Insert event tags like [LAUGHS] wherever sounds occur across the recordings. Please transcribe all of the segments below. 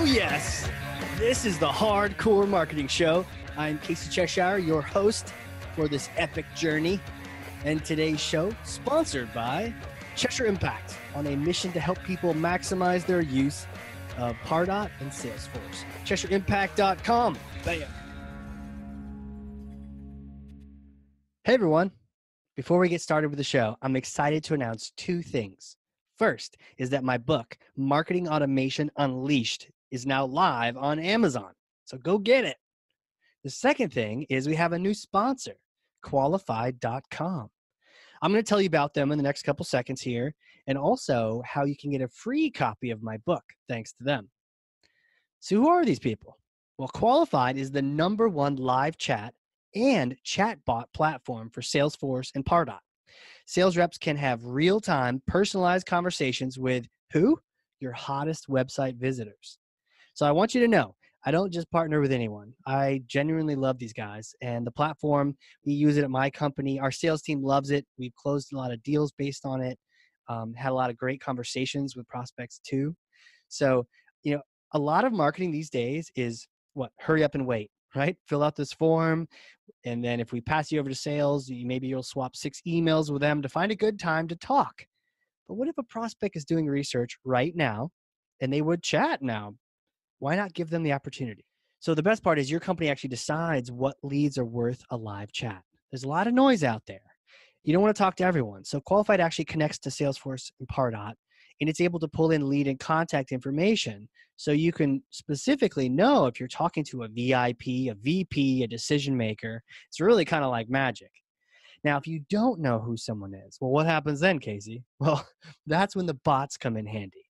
Oh, yes. This is the Hard Corps Marketing Show. I'm Casey Cheshire, your host for this epic journey. And today's show, sponsored by Cheshire Impact, on a mission to help people maximize their use of Pardot and Salesforce. CheshireImpact.com. Bam. Hey, everyone. Before we get started with the show, I'm excited to announce two things. First is that my book, Marketing Automation Unleashed, is now live on Amazon. So go get it. The second thing is we have a new sponsor, qualified.com. I'm going to tell you about them in the next couple seconds here and also how you can get a free copy of my book thanks to them. So, who are these people? Well, Qualified is the number one live chat and chatbot platform for Salesforce and Pardot. Sales reps can have real time, personalized conversations with who? Your hottest website visitors. So I want you to know I don't just partner with anyone. I genuinely love these guys and the platform. We use it at my company. Our sales team loves it. We've closed a lot of deals based on it, um, had a lot of great conversations with prospects too. So, you know, a lot of marketing these days is what? Hurry up and wait [LAUGHS] right? Fill out this form. And then if we pass you over to sales, you, maybe you'll swap six emails with them to find a good time to talk. But what if a prospect is doing research right now and they would chat now? Why not give them the opportunity? So the best part is your company actually decides what leads are worth a live chat. There's a lot of noise out there. You don't want to talk to everyone. So Qualified actually connects to Salesforce and Pardot and it's able to pull in lead and contact information so you can specifically know if you're talking to a VIP, a VP, a decision maker. It's really kind of like magic. Now, if you don't know who someone is, well, what happens then, Casey? [LAUGHS] Well, that's when the bots come in handy.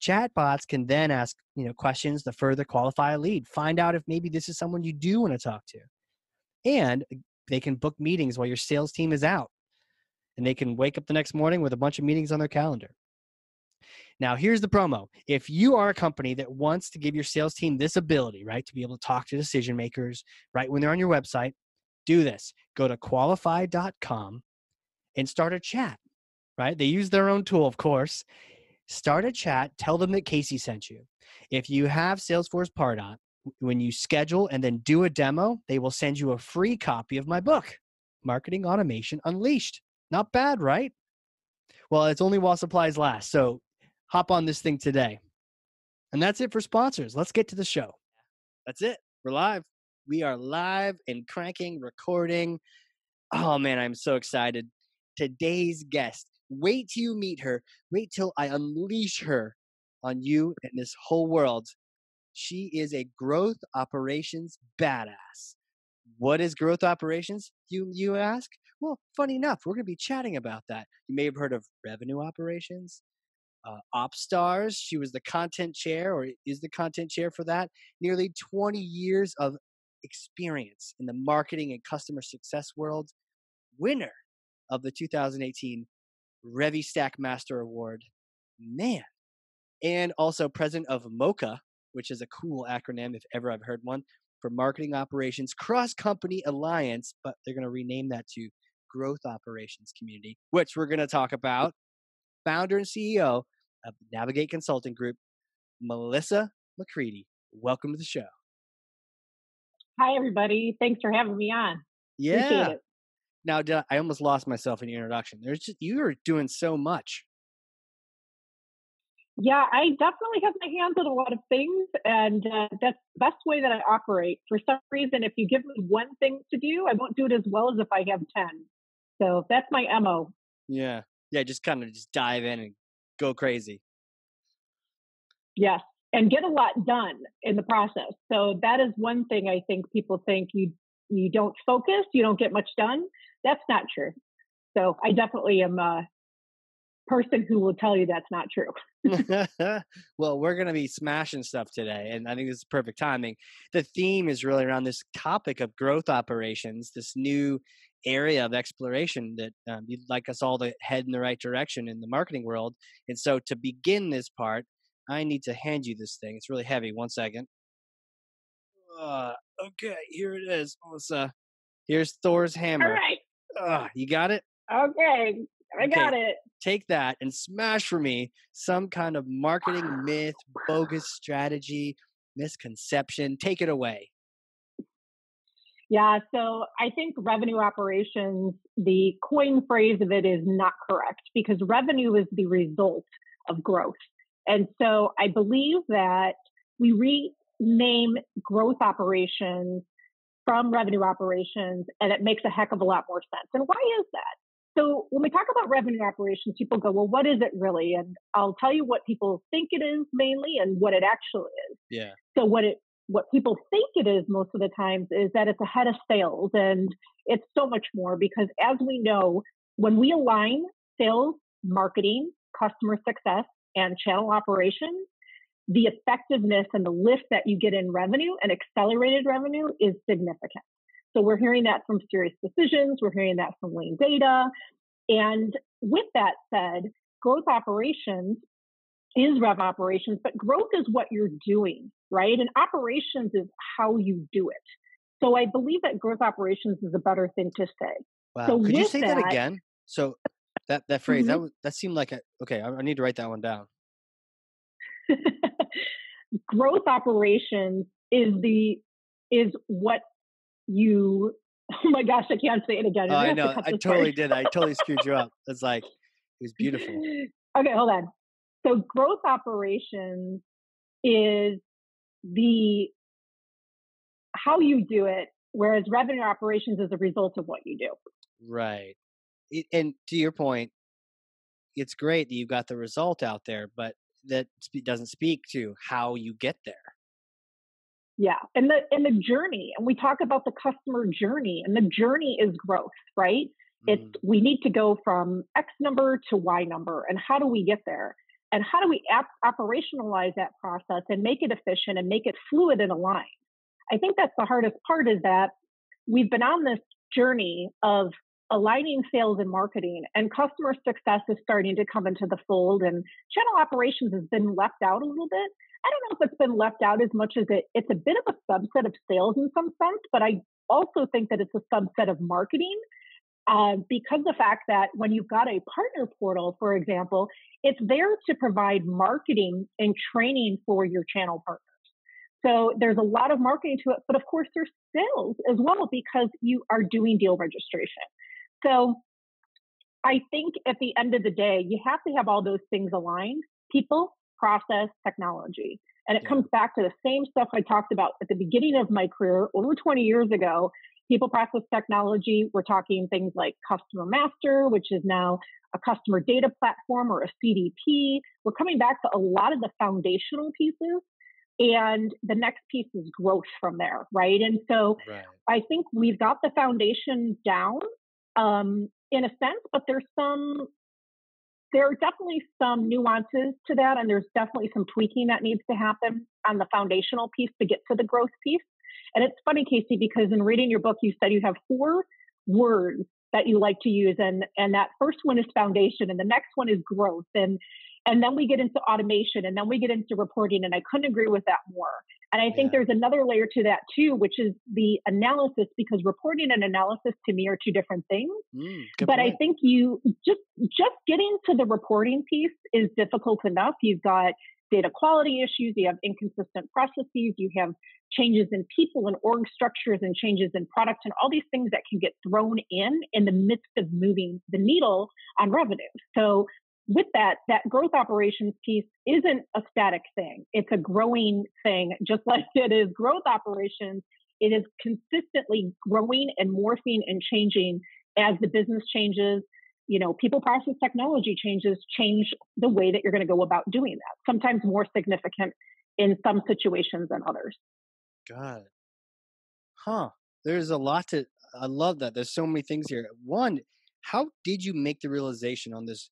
Chat bots can then ask you know questions to further qualify a lead, find out if maybe this is someone you do want to talk to, and uh, they can book meetings while your sales team is out, and they can wake up the next morning with a bunch of meetings on their calendar. Now, here's the promo. If you are a company that wants to give your sales team this ability, right, to be able to talk to decision makers right when they're on your website, do this. Go to qualified.com and start a chat, right? They use their own tool, of course. Start a chat, tell them that Casey sent you. If you have Salesforce Pardot, when you schedule and then do a demo, they will send you a free copy of my book, Marketing Automation Unleashed. Not bad, right? Well, it's only while supplies last. So hop on this thing today. And that's it for sponsors. Let's get to the show. That's it. We're live. We are live and cranking, recording. Oh man, I'm so excited. Today's guest. Wait till you meet her. Wait till I unleash her on you and this whole world. She is a growth operations badass. What is growth operations? You you ask? Well, funny enough, we're going to be chatting about that. You may have heard of revenue operations, uh, OpsStars. She was the content chair, or is the content chair for that. Nearly 20 years of experience in the marketing and customer success world. Winner of the 2018 Revvie Stack Master Award. Man. And also president of MOCA, which is a cool acronym if ever I've heard one, for Marketing Operations Cross Company Alliance, but they're going to rename that to Growth Operations Community, which we're going to talk about. Founder and CEO of Navigate Consulting Group, Melissa McCready. Welcome to the show. Hi, everybody. Thanks for having me on. Yeah. Now, I almost lost myself in your introduction. There's just you are doing so much. Yeah, I definitely have my hands on a lot of things, and uh, that's the best way that I operate. For some reason, if you give me one thing to do, I won't do it as well as if I have ten. So that's my mo. Yeah, yeah, just kind of just dive in and go crazy. Yes, and get a lot done in the process. So that is one thing I think people think you you don't focus, you don't get much done. That's not true. So I definitely am a person who will tell you that's not true. [LAUGHS] [LAUGHS] well, we're going to be smashing stuff today, and I think this is perfect timing. The theme is really around this topic of growth operations, this new area of exploration that um, you'd like us all to head in the right direction in the marketing world. And so, to begin this part, I need to hand you this thing. It's really heavy. One second. Uh, okay, here it is, Melissa. Here's Thor's hammer. All right. Uh, you got it? Okay, I okay. got it. Take that and smash for me some kind of marketing [SIGHS] myth, bogus strategy, misconception? Take it away. Yeah, so I think revenue operations, the coin phrase of it is not correct because revenue is the result of growth. And so I believe that we rename growth operations from revenue operations and it makes a heck of a lot more sense. And why is that? So when we talk about revenue operations, people go, well, what is it really? And I'll tell you what people think it is mainly and what it actually is. Yeah. So what it what people think it is most of the times is that it's a head of sales and it's so much more because as we know when we align sales marketing customer success and channel operations the effectiveness and the lift that you get in revenue and accelerated revenue is significant so we're hearing that from serious decisions, we're hearing that from LeanData and with that said growth operations is rev operations, but growth is what you're doing, right? And operations is how you do it. So I believe that growth operations is a better thing to say. Wow. So Could you say that, that, again? So that that phrase Mhm. that that seemed like a okay. I, I need to write that one down. [LAUGHS] growth operations is the is what you [LAUGHS] oh my gosh, I can't say it again. Oh, I know. I this part. totally did. I totally screwed you up. It's like it was beautiful. [LAUGHS] Okay, hold on. So growth operations is the how you do it, whereas revenue operations is a result of what you do. Right. It, and to your point, it's great that you got the result out there, but that doesn't speak to how you get there. Yeah, and the and the journey, and we talk about the customer journey, and the journey is growth, right? It's Mm, we need to go from X number to Y number, and how do we get there? And how do we ap- operationalize that process and make it efficient and make it fluid and aligned? I think that's the hardest part is that we've been on this journey of aligning sales and marketing, and customer success is starting to come into the fold, and channel operations has been left out a little bit. I don't know if it's been left out as much as it, it's a bit of a subset of sales in some sense, but I also think that it's a subset of marketing uh, because the fact that when you've got a partner portal, for example, it's there to provide marketing and training for your channel partners. So there's a lot of marketing to it, but of course there's sales as well because you are doing deal registration. So I think at the end of the day, you have to have all those things aligned people, process, technology. And it Yeah. comes back to the same stuff I talked about at the beginning of my career over 20 years ago. People process technology, we're talking things like Customer Master, which is now a customer data platform or a CDP. We're coming back to a lot of the foundational pieces. And the next piece is growth from there, right? And so Right. I think we've got the foundation down um, in a sense, but there's some, there are definitely some nuances to that, and there's definitely some tweaking that needs to happen on the foundational piece to get to the growth piece. And it's funny, Casey, because in reading your book, you said you have four words that you like to use, and and that first one is foundation, and the next one is growth, and and then we get into automation, and then we get into reporting, and I couldn't agree with that more. And I think Yeah. there's another layer to that too, which is the analysis, because reporting and analysis to me are two different things. Mm, but I think you just just getting to the reporting piece is difficult enough. You've got data quality issues, you have inconsistent processes, you have changes in people and org structures and changes in product and all these things that can get thrown in in the midst of moving the needle on revenue. So with that, that growth operations piece isn't a static thing. It's a growing thing, just [LAUGHS] like it is growth operations. It is consistently growing and morphing and changing as the business changes. You know, people process technology changes, change the way that you're going to go about doing that. Sometimes more significant in some situations than others. It. Huh. There's a lot to. I love that. There's so many things here. One, how did you make the realization on this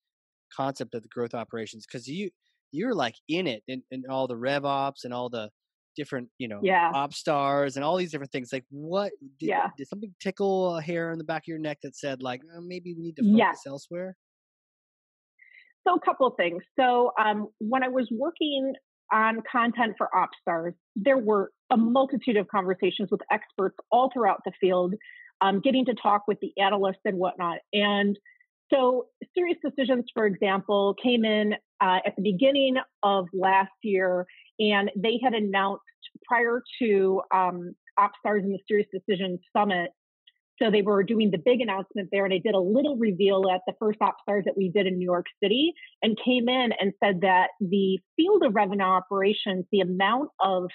concept of the growth operations? Because you you're like in it and in, all the rev ops and all the different you know Yeah. OpsStars and all these different things. Like, what did, Yeah. did something tickle a hair in the back of your neck that said like "Uh, maybe we need to focus elsewhere? So a couple of things. So um, when I was working on content for op stars there were a multitude of conversations with experts all throughout the field, um, getting to talk with the analysts and whatnot. And so SiriusDecisions, for example, came in uh, at the beginning of last year, and they had announced prior to um, OpsStars and the SiriusDecisions Summit. So they were doing the big announcement there, and I did a little reveal at the first OpsStars that we did in New York City, and came in and said that the field of revenue operations, the amount of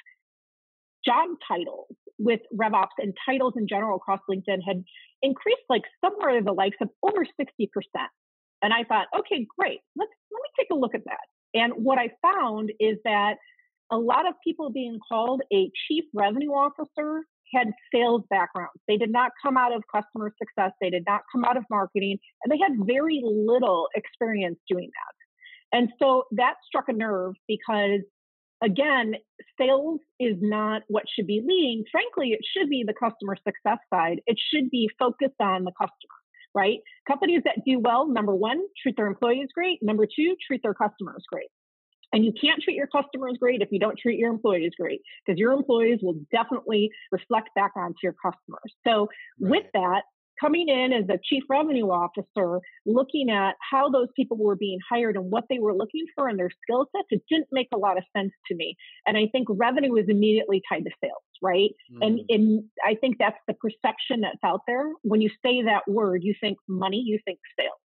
job titles with RevOps and titles in general across LinkedIn had increased like somewhere in the likes of over 60%. And I thought, okay, great. Let's let me take a look at that. And what I found is that a lot of people being called a chief revenue officer had sales backgrounds. They did not come out of customer success, they did not come out of marketing, and they had very little experience doing that. And so that struck a nerve because again, sales is not what should be leading. Frankly, it should be the customer success side. It should be focused on the customer, right? Companies that do well, number one, treat their employees great. Number two, treat their customers great. And you can't treat your customers great if you don't treat your employees great, because your employees will definitely reflect back onto your customers. So, right. with that, coming in as a chief revenue officer, looking at how those people were being hired and what they were looking for and their skill sets, it didn't make a lot of sense to me. And I think revenue is immediately tied to sales, right? Mm. And, and I think that's the perception that's out there. When you say that word, you think money, you think sales.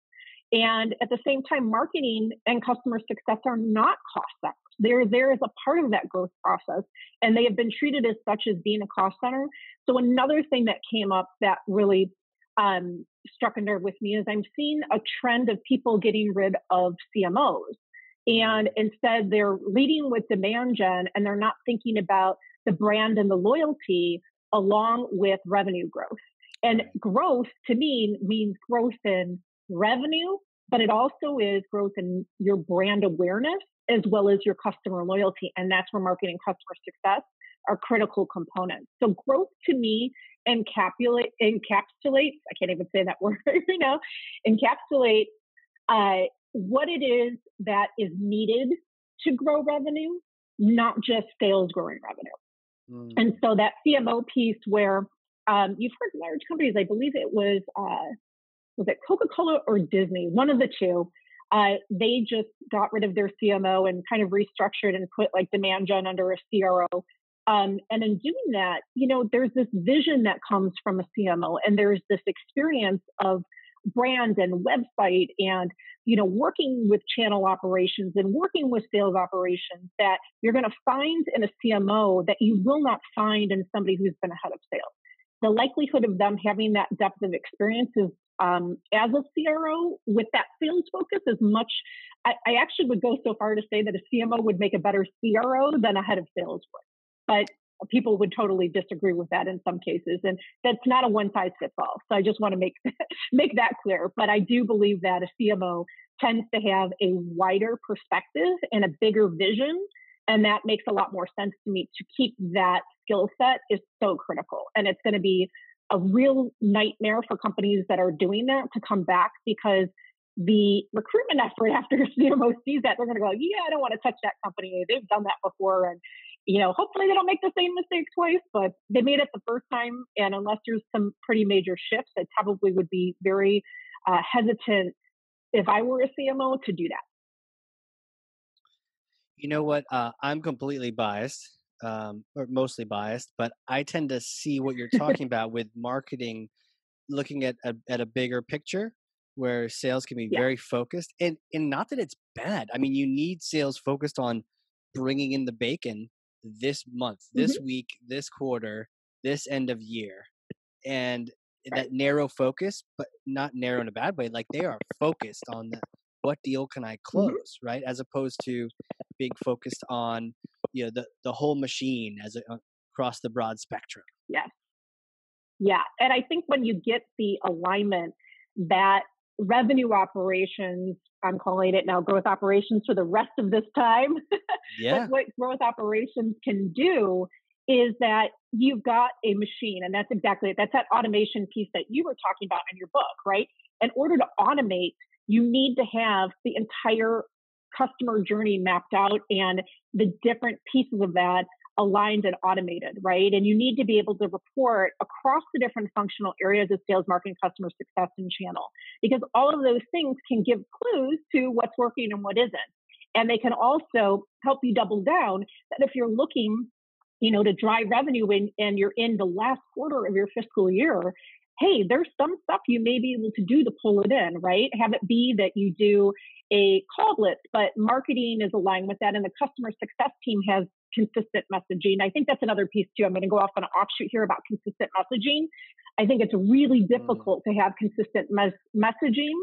And at the same time, marketing and customer success are not cost centers. They're there as a part of that growth process, and they have been treated as such as being a cost center. So another thing that came up that really um, struck a nerve with me is I'm seeing a trend of people getting rid of CMOs. And instead, they're leading with demand gen and they're not thinking about the brand and the loyalty along with revenue growth. And growth to me means growth in revenue, but it also is growth in your brand awareness as well as your customer loyalty. And that's where marketing customer success are critical components. So growth to me encapsulate encapsulates i can't even say that [LAUGHS] word you know encapsulate uh, what it is that is needed to grow revenue not just sales growing revenue mm. and so that cmo piece where um, you've heard large companies i believe it was uh, was it coca-cola or disney one of the two uh, they just got rid of their cmo and kind of restructured and put like demand gen under a cro um, and in doing that, you know, there's this vision that comes from a CMO, and there's this experience of brand and website and you know working with channel operations and working with sales operations that you're going to find in a cmo that you will not find in somebody who's been ahead of sales. The likelihood of them having that depth of experience is um, as a cro with that sales focus is much I, I actually would go so far to say that a cmo would make a better cro than a head of sales would but people would totally disagree with that in some cases and that's not a one size fits all so i just want to make [LAUGHS] make that clear but i do believe that a cmo tends to have a wider perspective and a bigger vision and that makes a lot more sense to me to keep that skill set is so critical and it's going to be a real nightmare for companies that are doing that to come back because the recruitment effort [LAUGHS] after CMO sees that, they're going to go, yeah, I don't want to touch that company. They've done that before. And you know, hopefully they don't make the same mistake twice, but they made it the first time. And unless there's some pretty major shifts, I probably would be very uh, hesitant if I were a CMO to do that. You know what? Uh, I'm completely biased, um, or mostly biased, but I tend to see what you're [LAUGHS] talking about with marketing, looking at a, at a bigger picture where sales can be yeah. very focused and and not that it's bad. I mean, you need sales focused on bringing in the bacon this month, this mm-hmm. week, this quarter, this end of year. And right. that narrow focus, but not narrow in a bad way, like they are focused on the, what deal can I mm-hmm. close, mm-hmm. right? As opposed to being focused on you know the the whole machine as a, uh, across the broad spectrum. Yes. Yeah, and I think when you get the alignment that revenue operations, I'm calling it now growth operations for the rest of this time. [LAUGHS] Yeah. what growth operations can do is that you've got a machine, and that's exactly it. That's that automation piece that you were talking about in your book, right? In order to automate, you need to have the entire customer journey mapped out and the different pieces of that aligned and automated, right? And you need to be able to report across the different functional areas of sales, marketing, customer success, and channel, because all of those things can give clues to what's working and what isn't. And they can also help you double down that if you're looking you know, to drive revenue in, and you're in the last quarter of your fiscal year, hey, there's some stuff you may be able to do to pull it in, right? Have it be that you do a call blitz, but marketing is aligned with that and the customer success team has consistent messaging. I think that's another piece too. I'm going to go off on an offshoot here about consistent messaging. I think it's really mm. difficult mm. to have consistent mes- messaging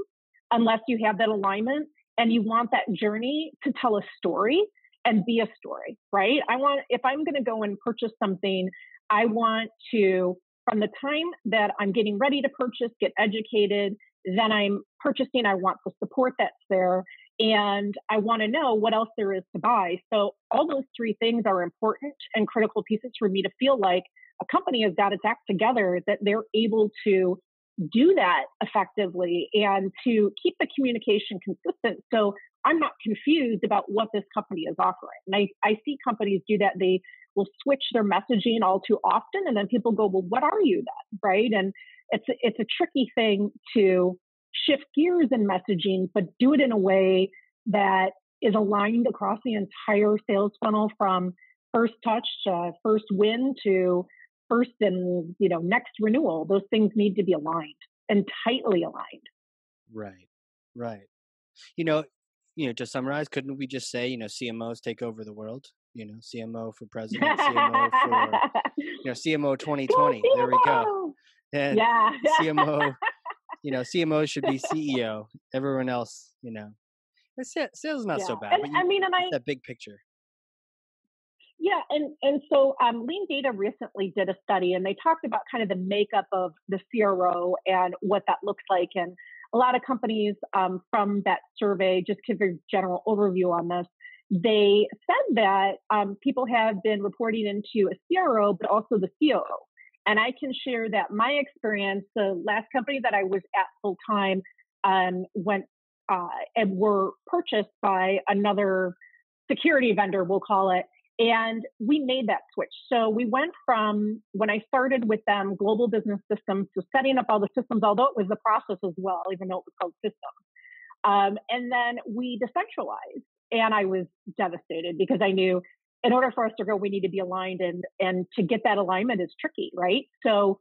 unless you have that alignment and you want that journey to tell a story and be a story, right? I want, if I'm going to go and purchase something, I want to, from the time that I'm getting ready to purchase, get educated, then I'm purchasing, I want the support that's there, and I want to know what else there is to buy. So, all those three things are important and critical pieces for me to feel like a company has got its act together, that they're able to do that effectively and to keep the communication consistent. So I'm not confused about what this company is offering. And I, I see companies do that. They will switch their messaging all too often. And then people go, well, what are you then? Right. And it's, it's a tricky thing to shift gears in messaging, but do it in a way that is aligned across the entire sales funnel from first touch to first win to first and you know next renewal. Those things need to be aligned and tightly aligned. Right right. You know you know to summarize couldn't we just say you know cmos take over the world? You know cmo for [LAUGHS] president cmo for you know cmo 2020 there we go. And yeah. Cmo you know CMO should be ceo everyone else you know sales is not yeah. so bad and, you, i mean and i that big picture yeah, and and so um, LeanData recently did a study, and they talked about kind of the makeup of the CRO and what that looks like. And a lot of companies um, from that survey, just give a general overview on this, they said that um, people have been reporting into a CRO, but also the COO. And I can share that my experience, the last company that I was at full time, um, went uh, and were purchased by another security vendor, we'll call it and we made that switch. So we went from when I started with them, global business systems, to setting up all the systems, although it was the process as well, even though it was called systems. Um, and then we decentralized. And I was devastated because I knew in order for us to grow, we need to be aligned and and to get that alignment is tricky, right? So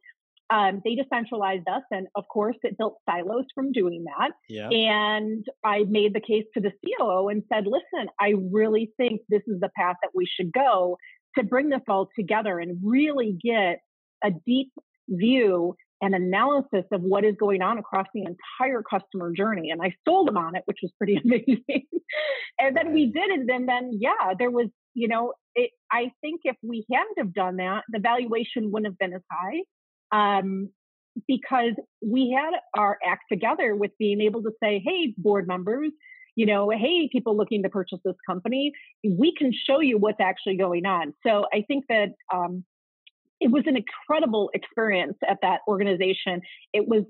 um, they decentralized us, and of course, it built silos from doing that. Yeah. And I made the case to the COO and said, "Listen, I really think this is the path that we should go to bring this all together and really get a deep view and analysis of what is going on across the entire customer journey. And I sold them on it, which was pretty [LAUGHS] amazing. and then we did it. And then, yeah, there was, you know, it, I think if we hadn't have done that, the valuation wouldn't have been as high um, because we had our act together with being able to say, hey, board members, you know, hey, people looking to purchase this company, we can show you what's actually going on. So I think that um, it was an incredible experience at that organization. It was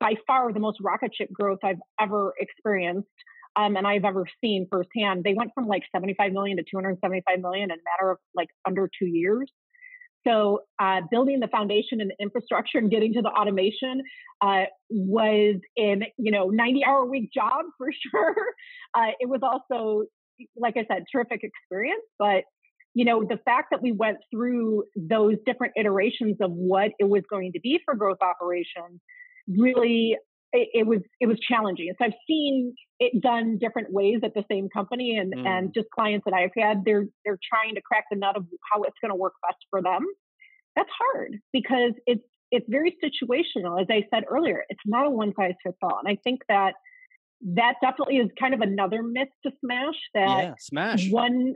by far the most rocket ship growth I've ever experienced. Um, and I've ever seen firsthand. They went from like 75 million to 275 million in a matter of like under two years. So uh, building the foundation and the infrastructure and getting to the automation uh, was in you know 90 hour week job for [LAUGHS] sure. Uh, it was also, like I said, terrific experience. But you know the fact that we went through those different iterations of what it was going to be for growth operations really it, it, was it was challenging. So I've seen it done different ways at the same company, and mm. and just clients that I've had, they're they're trying to crack the nut of how it's going to work best for them. That's hard because it's it's very situational. As I said earlier, it's not a one size fits all, and I think that that definitely is kind of another myth to smash. That yeah, smash one.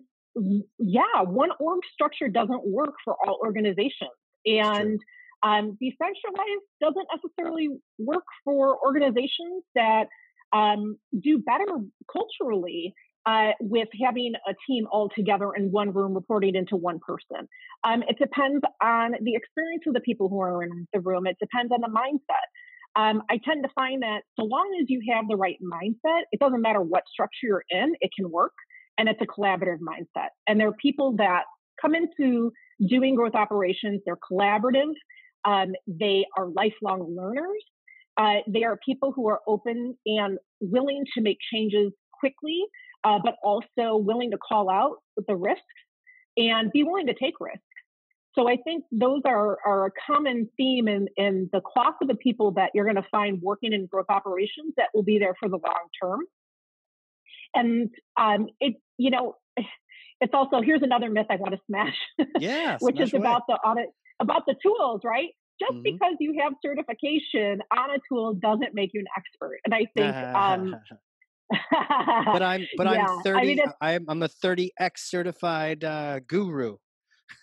Yeah, one org structure doesn't work for all organizations, and um, decentralized doesn't necessarily work for organizations that um, do better culturally uh, with having a team all together in one room reporting into one person. Um, it depends on the experience of the people who are in the room. It depends on the mindset. Um, I tend to find that so long as you have the right mindset, it doesn't matter what structure you're in, it can work. And it's a collaborative mindset. And there are people that come into doing growth operations, they're collaborative, um, they are lifelong learners. Uh, they are people who are open and willing to make changes quickly, uh, but also willing to call out the risks and be willing to take risks. So I think those are, are a common theme in, in the class of the people that you're going to find working in growth operations that will be there for the long term. And um, it, you know, [SIGHS] it's also here's another myth I want to smash. [LAUGHS] Which is away. about the audit about the tools, right? Just Mhm. because you have certification on a tool doesn't make you an expert. And I think um [LAUGHS] but I'm but [LAUGHS] Yeah, I'm I 30 mean, I'm I'm a 30x certified uh, guru. [LAUGHS]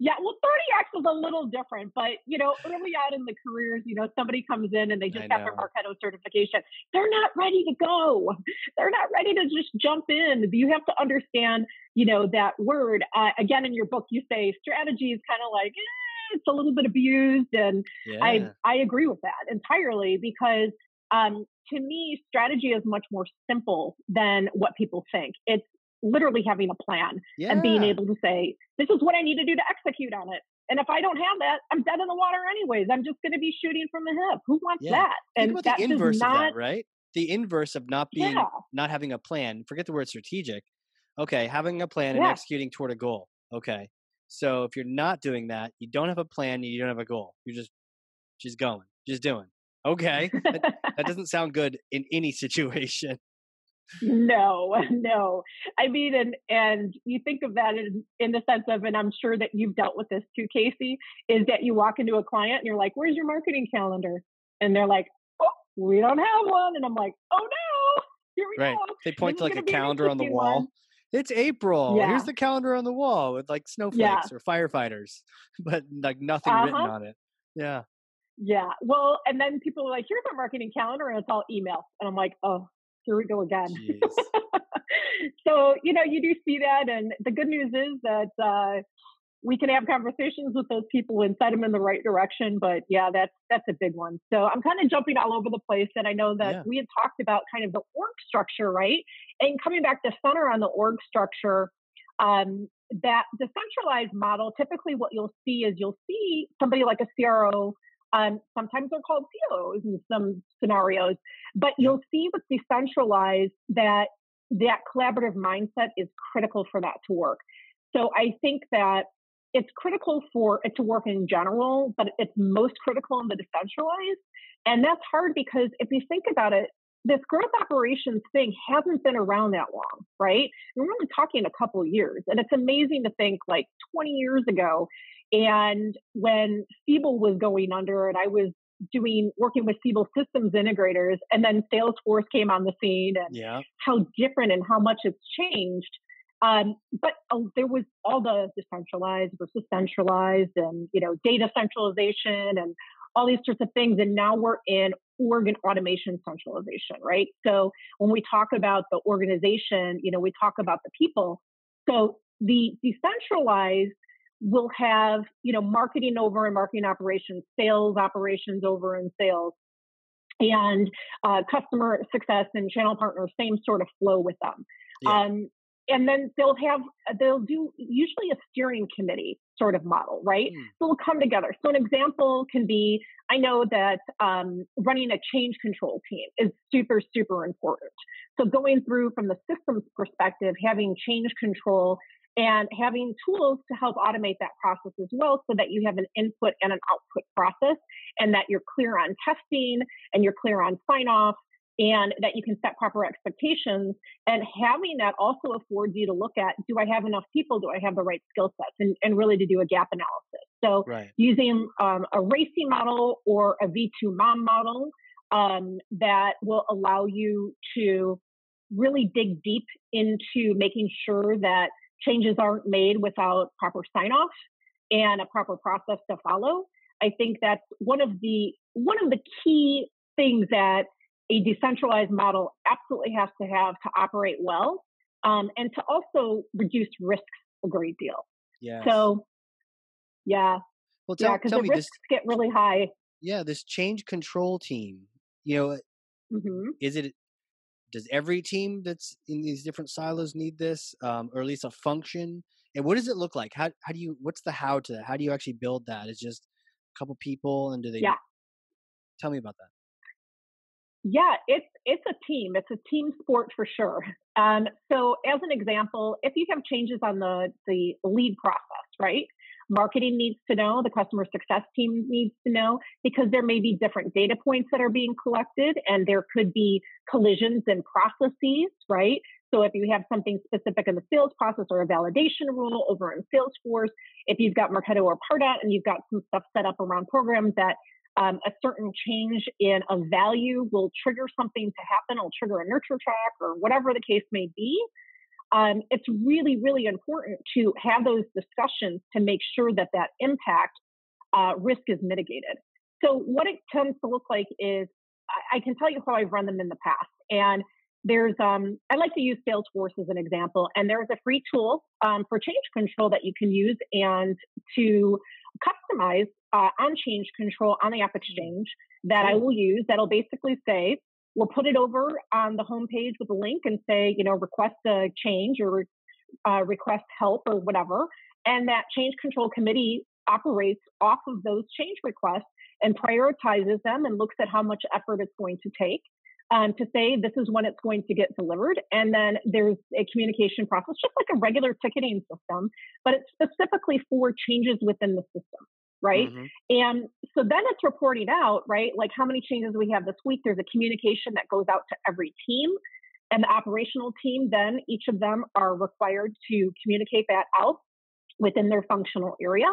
Yeah, well, 30x is a little different, but you know, early on in the careers, you know, somebody comes in and they just I have their know. Marketo certification. They're not ready to go. They're not ready to just jump in. You have to understand, you know, that word. Uh, again, in your book, you say strategy is kind of like eh, it's a little bit abused, and yeah. I I agree with that entirely because um, to me, strategy is much more simple than what people think. It's literally having a plan yeah. and being able to say, this is what I need to do to execute on it. And if I don't have that, I'm dead in the water anyways. I'm just going to be shooting from the hip. Who wants Yeah. that? Think And about the inverse not, of that, right? The inverse of not being yeah, not having a plan. Forget the word strategic. Okay, having a plan and executing toward a goal. Okay. So if you're not doing that, you don't have a plan, you don't have a goal. You're just just going, just doing. Okay. that, that doesn't sound good in any [LAUGHS] situation. No, [LAUGHS] no. I mean, and and you think of that in, in the sense of, and I'm sure that you've dealt with this too, Casey, is that you walk into a client and you're like, "Where's your marketing calendar?" And they're like, "Oh, we don't have one." And I'm like, "Oh no, here we Right. go." They point This to like a gonna be an calendar on the wall. one. It's April. Yeah. Here's the calendar on the wall with like snowflakes or firefighters, [LAUGHS] but like nothing written Uh-huh. on it. Yeah. Yeah. Well, and then people are like, here's our marketing calendar, and it's all email. And I'm like, oh, here we go again. [LAUGHS] So, you know, you do see that. And the good news is that uh, we can have conversations with those people and set them in the right direction. But yeah, that's that's a big one. So I'm kind of jumping all over the place. And I know that Yeah. we had talked about kind of the org structure, right? And coming back to center on the org structure, um, that decentralized model, typically what you'll see is you'll see somebody like a CRO. Um, sometimes they're called COs in some scenarios, but you'll see with decentralized that that collaborative mindset is critical for that to work. So I think that it's critical for it to work in general, but it's most critical in the decentralized. And that's hard because if you think about it, this growth operations thing hasn't been around that long, right? We're only talking a couple of years. And it's amazing to think like 20 years ago, and when Siebel was going under, and I was doing working with Siebel systems integrators, and then Salesforce came on the scene, and Yeah. how different and how much it's changed. Um, but uh, there was all the decentralized versus centralized, and you know, data centralization, and all these sorts of things. And now we're in organ automation centralization, right? So when we talk about the organization, you know, we talk about the people. So the decentralized will have, you know, marketing over in marketing operations, sales operations over in sales, and uh, customer success and channel partners, same sort of flow with them. Yeah. Um, and then they'll have, they'll do usually a steering committee sort of model, right? Hmm. So we'll come together. So an example can be, I know that um, running a change control team is super, super important. So going through from the systems perspective, having change control and having tools to help automate that process as well so that you have an input and an output process and that you're clear on testing and you're clear on sign off and that you can set proper expectations. And having that also affords you to look at do i have enough people? Do i have the right skill sets? And, and really to do a gap analysis. So Right. using um, a racing model or a v2 mom model um, that will allow you to really dig deep into making sure that changes aren't made without proper sign off and a proper process to follow i think that's one of the one of the key things that a decentralized model absolutely has to have to operate well um, and to also reduce risks a great deal Yeah. so yeah well, tell, yeah tell the me risks this. get really high Yeah, this change control team. You know, hmm is it? Does every team that's in these different silos need this, um, or at least a function? And what does it look like? How how do you? What's the how to that? How do you actually build that? Is just a couple people, and do they? Yeah. Tell me about that. Yeah, it's it's a team. It's a team sport for sure. Um, so, as an example, if you have changes on the the lead process, right? Marketing needs to know, the customer success team needs to know, because there may be different data points that are being collected and there could be collisions in processes, right? So if you have something specific in the sales process or a validation rule over in Salesforce, if you've got Marketo or Pardot and you've got some stuff set up around programs that um, a certain change in a value will trigger something to happen, will trigger a nurture track or whatever the case may be. Um, it's really, really important to have those discussions to make sure that that impact uh, risk is mitigated. So what it tends to look like is I, I can tell you how I've run them in the past. And there's um, I like to use Salesforce as an example, and there's a free tool um, for change control that you can use and to customize uh, on change control on the AppExchange that I will use. That'll basically say we'll put it over on the homepage with a link and say you know request a change or uh, request help or whatever, and that change control committee operates off of those change requests and prioritizes them and looks at how much effort it's going to take um, to say this is when it's going to get delivered. And then there's a communication process, just like a regular ticketing system, but it's specifically for changes within the system. Right. Mm-hmm. And so then it's reporting out, right? Like how many changes we have this week. There's a communication that goes out to every team. And the operational team, then each of them are required to communicate that out within their functional area.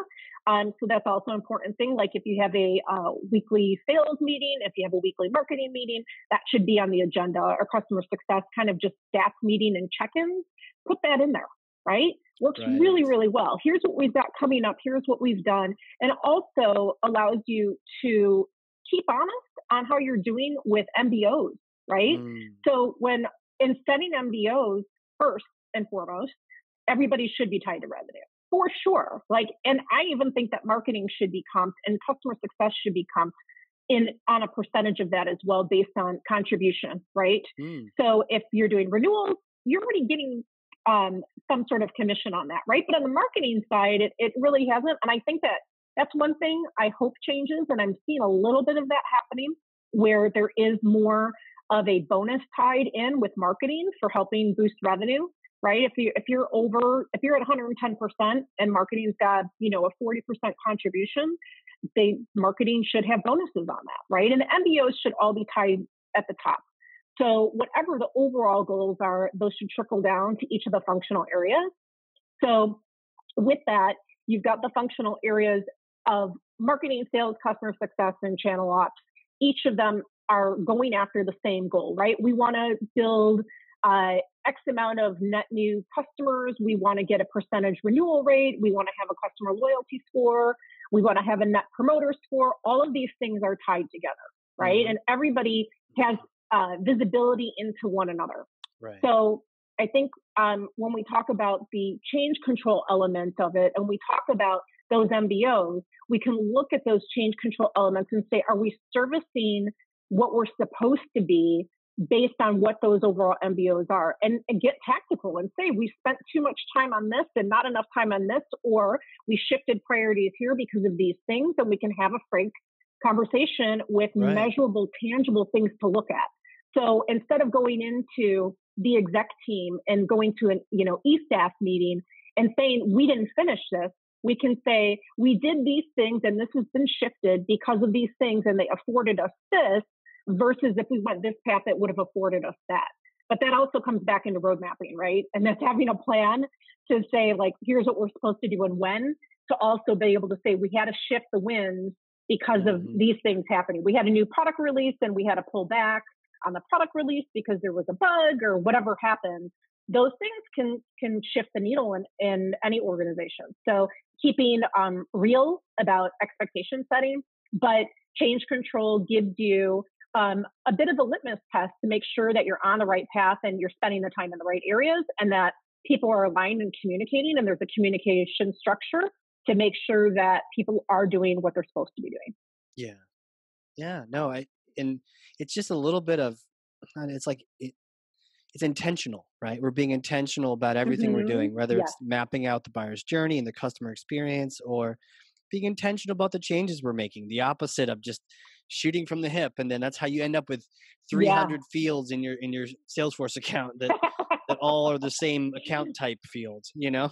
Um, so that's also an important thing. Like if you have a uh, weekly sales meeting, if you have a weekly marketing meeting, that should be on the agenda or customer success kind of just staff meeting and check-ins. Put that in there, right? Works right. really, really well. Here's what we've got coming up. Here's what we've done. And also allows you to keep honest on how you're doing with MBOs, right? Mm. So when in setting MBOs first and foremost, everybody should be tied to revenue for sure. Like, and I even think that marketing should be comped and customer success should be comped in on a percentage of that as well based on contribution, right? Mm. So if you're doing renewals, you're already getting um, some sort of commission on that, right? But on the marketing side, it, it really hasn't. And I think that that's one thing I hope changes. And I'm seeing a little bit of that happening where there is more of a bonus tied in with marketing for helping boost revenue right? If you if you're over if you're at 110% and marketing's got you know a 40% contribution, they marketing should have bonuses on that, right? And the MBOs should all be tied at the top. So whatever the overall goals are, those should trickle down to each of the functional areas. So with that, you've got the functional areas of marketing, sales, customer success, and channel ops. Each of them are going after the same goal, right? We want to build uh, X amount of net new customers. We want to get a percentage renewal rate. We want to have a customer loyalty score. We want to have a net promoter score. All of these things are tied together, right? Mm-hmm. And everybody has uh, visibility into one another. Right. So I think um, when we talk about the change control element of it and we talk about those MBOs, we can look at those change control elements and say, are we servicing what we're supposed to be based on what those overall MBOs are and, and, get tactical and say we spent too much time on this and not enough time on this, or we shifted priorities here because of these things, and we can have a frank conversation with right. measurable, tangible things to look at. So instead of going into the exec team and going to an you know e-staff meeting and saying we didn't finish this, we can say we did these things and this has been shifted because of these things and they afforded us this versus if we went this path, it would have afforded us that. But that also comes back into road mapping, right? And that's having a plan to say, like, here's what we're supposed to do and when, to also be able to say, we had to shift the winds because of mm-hmm. these things happening. We had a new product release and we had to pull back on the product release because there was a bug or whatever happened. Those things can can shift the needle in, in any organization. So keeping um, real about expectation setting, but change control gives you um, a bit of a litmus test to make sure that you're on the right path and you're spending the time in the right areas and that people are aligned and communicating and there's a communication structure to make sure that people are doing what they're supposed to be doing. Yeah. Yeah. No, I, and it's just a little bit of, it's like, it, it's intentional, right? We're being intentional about everything mm-hmm. we're doing, whether yeah. it's mapping out the buyer's journey and the customer experience or being intentional about the changes we're making, the opposite of just shooting from the hip and then that's how you end up with 300 yeah. fields in your in your salesforce account that [LAUGHS] that all are the same account type fields you know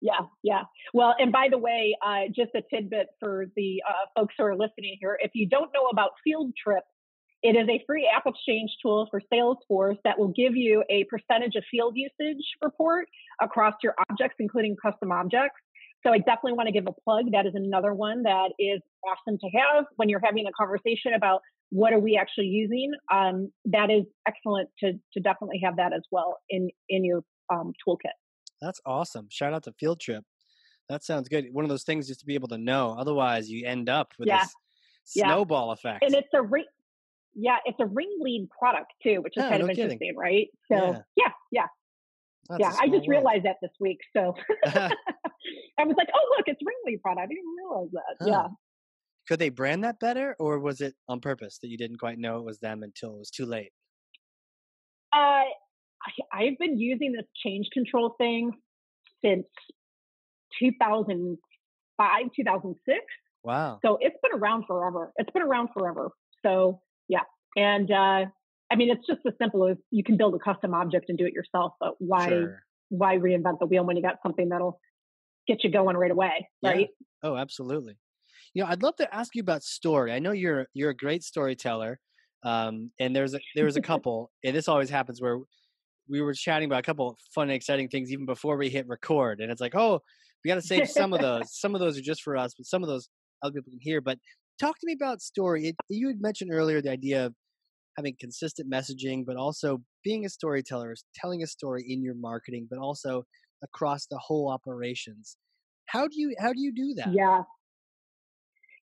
Yeah, yeah. Well, and by the way, uh, just a tidbit for the uh, folks who are listening here: if you don't know about Field Trip, it is a free AppExchange tool for Salesforce that will give you a percentage of field usage report across your objects, including custom objects. So I definitely want to give a plug. That is another one that is awesome to have when you're having a conversation about what are we actually using. Um, that is excellent to to definitely have that as well in in your um, toolkit. That's awesome. Shout out to Field Trip. That sounds good. One of those things just to be able to know. Otherwise, you end up with yeah. this snowball yeah. effect. And it's a re- yeah, it's a ring lead product too, which is kind no of interesting, kidding. right? So yeah, yeah, yeah. yeah I just realized that this week. So [LAUGHS] [LAUGHS] I was like, oh look, it's RingLead product. I didn't realize that. Huh. Yeah. Could they brand that better, or was it on purpose that you didn't quite know it was them until it was too late? Uh, I, I've been using this change control thing since 2005, 2006. Wow. So it's been around forever. It's been around forever. So yeah. And uh, I mean, it's just as simple as you can build a custom object and do it yourself, but why sure. why reinvent the wheel when you got something that'll get you going right away, right? Yeah. Oh, absolutely. You know, I'd love to ask you about story. I know you're you're a great storyteller, um, and there's a there was a [LAUGHS] couple, and this always happens where we were chatting about a couple fun and exciting things even before we hit record, and it's like, oh, we got to save some of [LAUGHS] those. some of those are just for us, but some of those other people can hear. But talk to me about story. It, you had mentioned earlier the idea of having consistent messaging, but also being a storyteller, telling a story in your marketing, but also across the whole operations. How do you how do you do that? Yeah.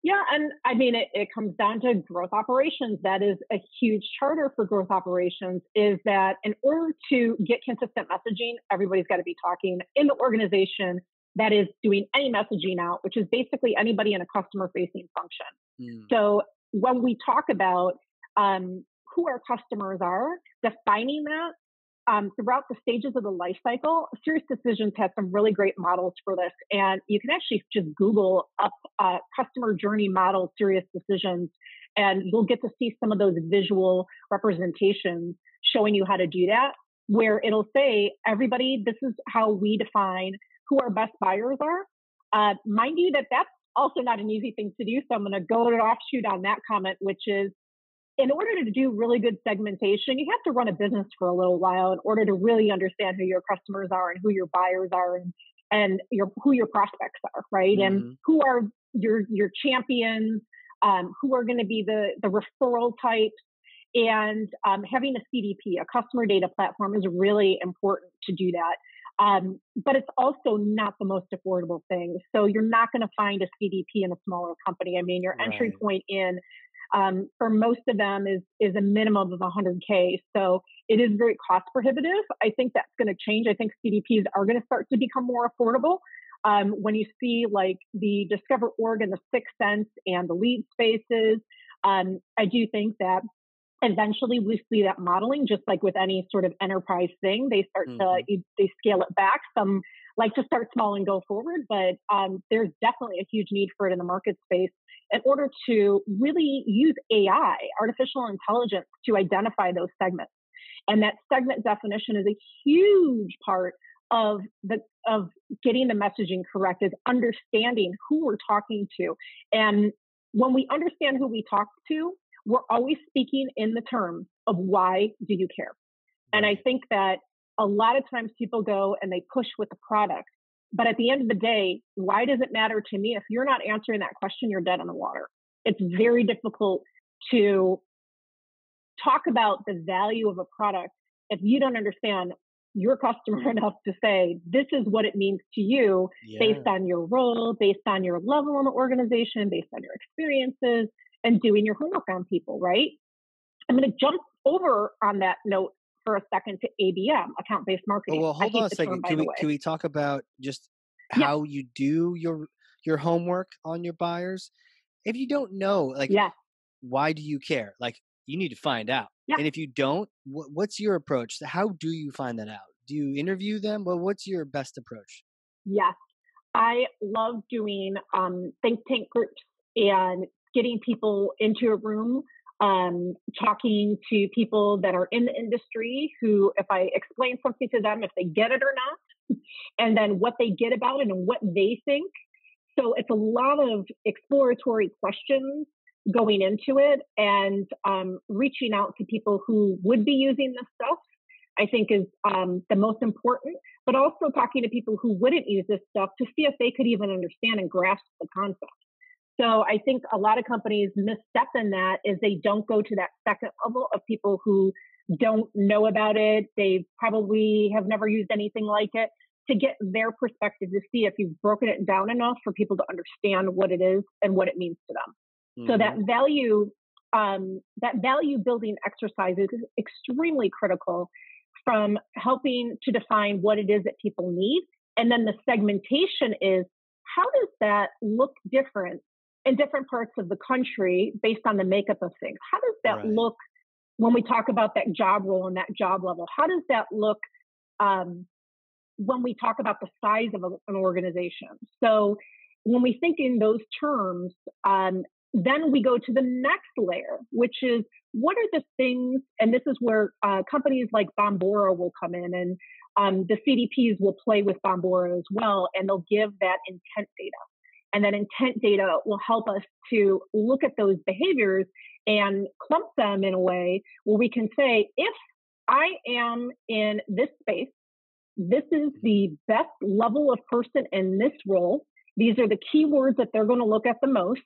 Yeah, and I mean it, it comes down to growth operations. That is a huge charter for growth operations is that in order to get consistent messaging, everybody's got to be talking in the organization that is doing any messaging out, which is basically anybody in a customer facing function. Mm. So when we talk about um, who our customers are, defining that um, throughout the stages of the life cycle, SiriusDecisions has some really great models for this. And you can actually just Google up uh, customer journey model SiriusDecisions, and you'll get to see some of those visual representations showing you how to do that, where it'll say, everybody, this is how we define who our best buyers are. Uh, mind you, that that's also not an easy thing to do. So I'm going to go to an offshoot on that comment, which is in order to do really good segmentation, you have to run a business for a little while in order to really understand who your customers are and who your buyers are and, and your who your prospects are, right? Mm-hmm. And who are your your champions, um, who are going to be the the referral types, and um, having a CDP, a customer data platform, is really important to do that. Um, but it's also not the most affordable thing. So you're not going to find a CDP in a smaller company. I mean, your right. entry point in um, for most of them is is a minimum of 100k. So it is very cost prohibitive. I think that's going to change. I think CDPs are going to start to become more affordable. Um, when you see like the DiscoverOrg and the Sixth Sense and the LeadSpaces, um, I do think that eventually we see that modeling just like with any sort of enterprise thing they start mm-hmm. to they scale it back some like to start small and go forward but um, there's definitely a huge need for it in the market space in order to really use ai artificial intelligence to identify those segments. And that segment definition is a huge part of the of getting the messaging correct is understanding who we're talking to. And when we understand who we talk to we're always speaking in the terms of why do you care? And I think that a lot of times people go and they push with the product. But at the end of the day, why does it matter to me? If you're not answering that question, you're dead in the water. It's very difficult to talk about the value of a product if you don't understand your customer [LAUGHS] enough to say, this is what it means to you yeah. based on your role, based on your level in the organization, based on your experiences, and doing your homework on people, right? I'm going to jump over on that note for a second to ABM, account based marketing. Oh, well, hold on a second. Term, can, we, can we talk about just how yeah. you do your your homework on your buyers? If you don't know, like, yeah. why do you care? Like, you need to find out. Yeah. And if you don't, wh- what's your approach? How do you find that out? Do you interview them? Well, what's your best approach? Yes, I love doing um, think tank groups and getting people into a room, um, talking to people that are in the industry who, if I explain something to them, if they get it or not, [LAUGHS] and then what they get about it and what they think. So it's a lot of exploratory questions going into it and um, reaching out to people who would be using this stuff I think is um, the most important, but also talking to people who wouldn't use this stuff to see if they could even understand and grasp the concept. So I think a lot of companies misstep in that is they don't go to that second level of people who don't know about it. They probably have never used anything like it to get their perspective to see if you've broken it down enough for people to understand what it is and what it means to them. Mm-hmm. So that mm-hmm. value, um, that value building exercise is extremely critical from helping to define what it is that people need. And then the segmentation is how does that look different in different parts of the country based on the makeup of things? How does that right. look when we talk about that job role and that job level? How does that look um, when we talk about the size of a, an organization? So when we think in those terms, um, then we go to the next layer, which is what are the things, and this is where uh, companies like Bombora will come in and um, the CDPs will play with Bombora as well, and they'll give that intent data. And that intent data will help us to look at those behaviors and clump them in a way where we can say, if I am in this space, this is the best level of person in this role. These are the keywords that they're going to look at the most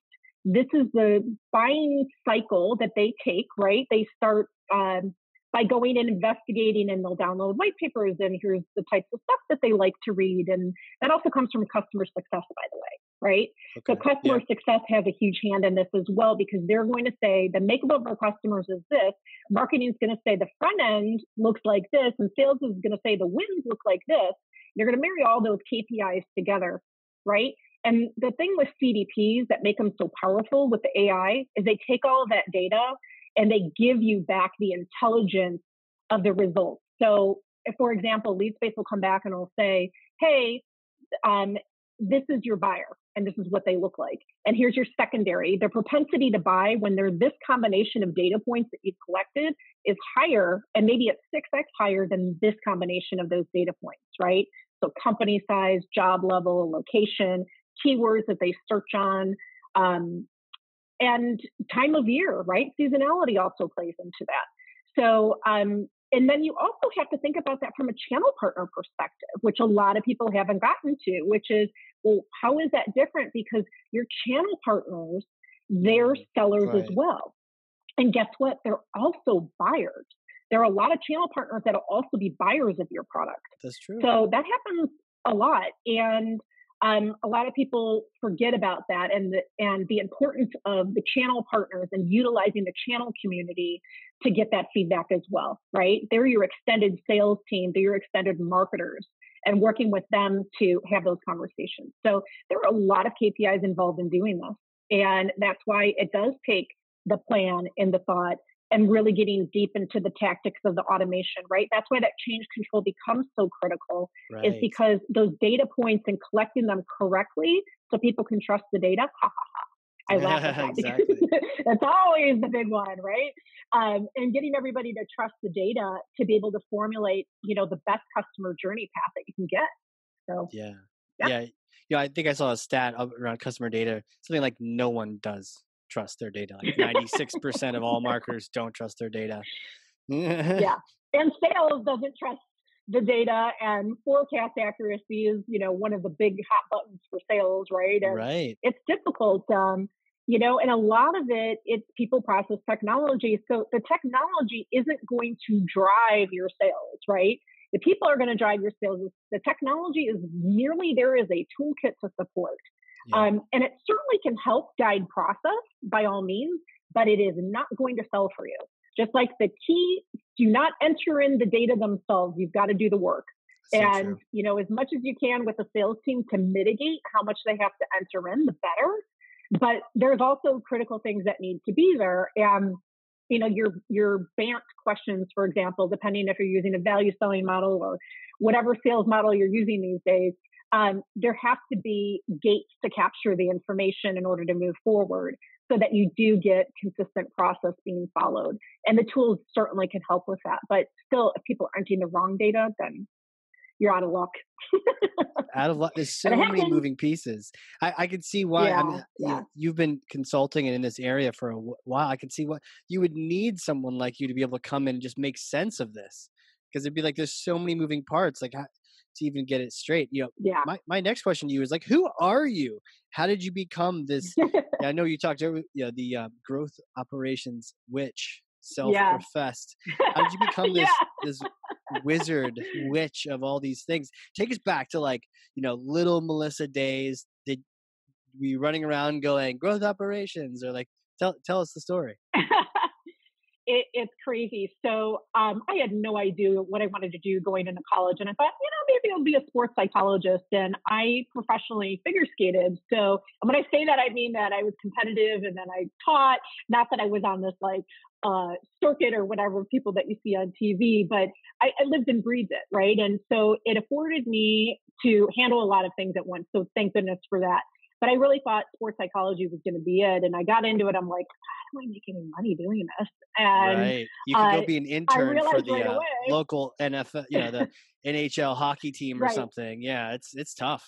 this is the buying cycle that they take, right? They start um, by going and investigating and they'll download white papers and here's the types of stuff that they like to read. And that also comes from customer success, by the way, right? Okay. So customer yeah. success has a huge hand in this as well because they're going to say the makeup of our customers is this. Marketing is going to say the front end looks like this and sales is going to say the wins look like this. You're going to marry all those KPIs together, right? And the thing with CDPs that make them so powerful with the AI is they take all of that data and they give you back the intelligence of the results. So, if, for example, LeadSpace will come back and will say, hey, um, this is your buyer and this is what they look like. And here's your secondary. Their propensity to buy when there's this combination of data points that you've collected is higher and maybe it's 6x higher than this combination of those data points, right? So company size, job level, location, keywords that they search on, um, and time of year, right? Seasonality also plays into that. So, um, and then you also have to think about that from a channel partner perspective, which a lot of people haven't gotten to, which is, well, how is that different? Because your channel partners, they're mm, sellers right. as well. And guess what? They're also buyers. There are a lot of channel partners that'll also be buyers of your product. That's true. So that happens a lot. And um, a lot of people forget about that and the, and the importance of the channel partners and utilizing the channel community to get that feedback as well, right? They're your extended sales team, they're your extended marketers, and working with them to have those conversations. So there are a lot of KPIs involved in doing this. And that's why it does take the plan and the thought and really getting deep into the tactics of the automation, right? That's why that change control becomes so critical, right. is because those data points and collecting them correctly so people can trust the data. Ha ha ha. I [LAUGHS] laugh at that exactly. [LAUGHS] that's always the big one, right? Um, and getting everybody to trust the data to be able to formulate, you know, the best customer journey path that you can get. So yeah, yeah, yeah. yeah I think I saw a stat around customer data. Something like no one does trust their data. Like [LAUGHS] 96% of all marketers don't trust their data. [LAUGHS] yeah. And sales doesn't trust the data and forecast accuracy is, you know, one of the big hot buttons for sales, right? And right. It's difficult. Um, you know, and a lot of it, it's people process technology. So the technology isn't going to drive your sales, right? The people are going to drive your sales. The technology is merely there is a toolkit to support. Yeah. Um, and it certainly can help guide process by all means, but it is not going to sell for you. Just like the key, do not enter in the data themselves. You've got to do the work. So and true. you know, as much as you can with the sales team to mitigate how much they have to enter in, the better. But there's also critical things that need to be there. And you know, your your BANT questions, for example, depending if you're using a value selling model or whatever sales model you're using these days, um, there have to be gates to capture the information in order to move forward so that you do get consistent process being followed. And the tools certainly can help with that. But still, if people are entering the wrong data, then you're out of luck. [LAUGHS] out of luck. There's so many moving pieces. I, I can see why. Yeah, I mean, yeah. you, have been consulting and in this area for a while. I can see what you would need someone like you to be able to come in and just make sense of this because it'd be like there's so many moving parts. Like how, to even get it straight. You know, yeah. My my next question to you is like, who are you? How did you become this? [LAUGHS] I know you talked over, you know, the uh, growth operations witch self-professed. Yeah. How did you [LAUGHS] become this yeah. this wizard witch of all these things? Take us back to like you know little Melissa days. Did you running around going growth operations or like tell tell us the story? [LAUGHS] it, it's crazy. So um, I had no idea what I wanted to do going into college, and I thought, you know, maybe I'll be a sports psychologist. And I professionally figure skated. So when I say that, I mean that I was competitive, and then I taught. Not that I was on this like uh, circuit or whatever people that you see on TV, but I, I lived and breathed it, right? And so it afforded me to handle a lot of things at once. So thank goodness for that. But I really thought sports psychology was going to be it, and I got into it. I'm like, how do I make any money doing this? And right, you could uh, go be an intern for the right uh, local NFL, you know, the [LAUGHS] NHL hockey team or right. something. Yeah, it's it's tough.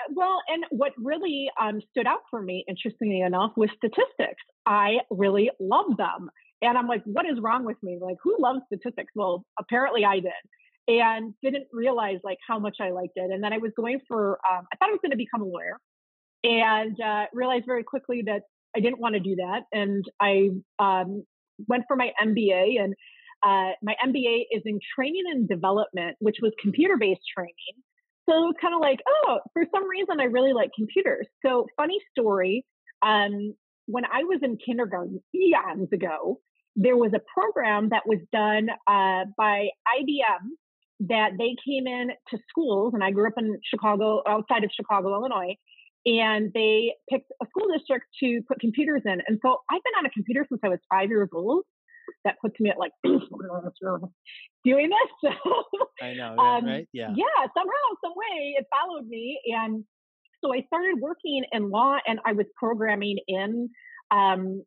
Uh, well, and what really um, stood out for me, interestingly enough, was statistics. I really love them. And I'm like, what is wrong with me? Like, who loves statistics? Well, apparently I did and didn't realize like how much I liked it. And then I was going for, um, I thought I was going to become a lawyer and uh, realized very quickly that I didn't want to do that. And I um, went for my MBA and uh, my MBA is in training and development, which was computer based training. So kind of like, oh, for some reason I really like computers. So funny story. Um, when I was in kindergarten eons ago, there was a program that was done uh, by IBM that they came in to schools, and I grew up in Chicago, outside of Chicago, Illinois, and they picked a school district to put computers in. And so I've been on a computer since I was five years old. That puts me at like [CLEARS THROAT] [LAUGHS] doing this. [LAUGHS] So, I know, um, right? Yeah. Yeah, somehow, some way, it followed me, and so I started working in law, and I was programming in, um,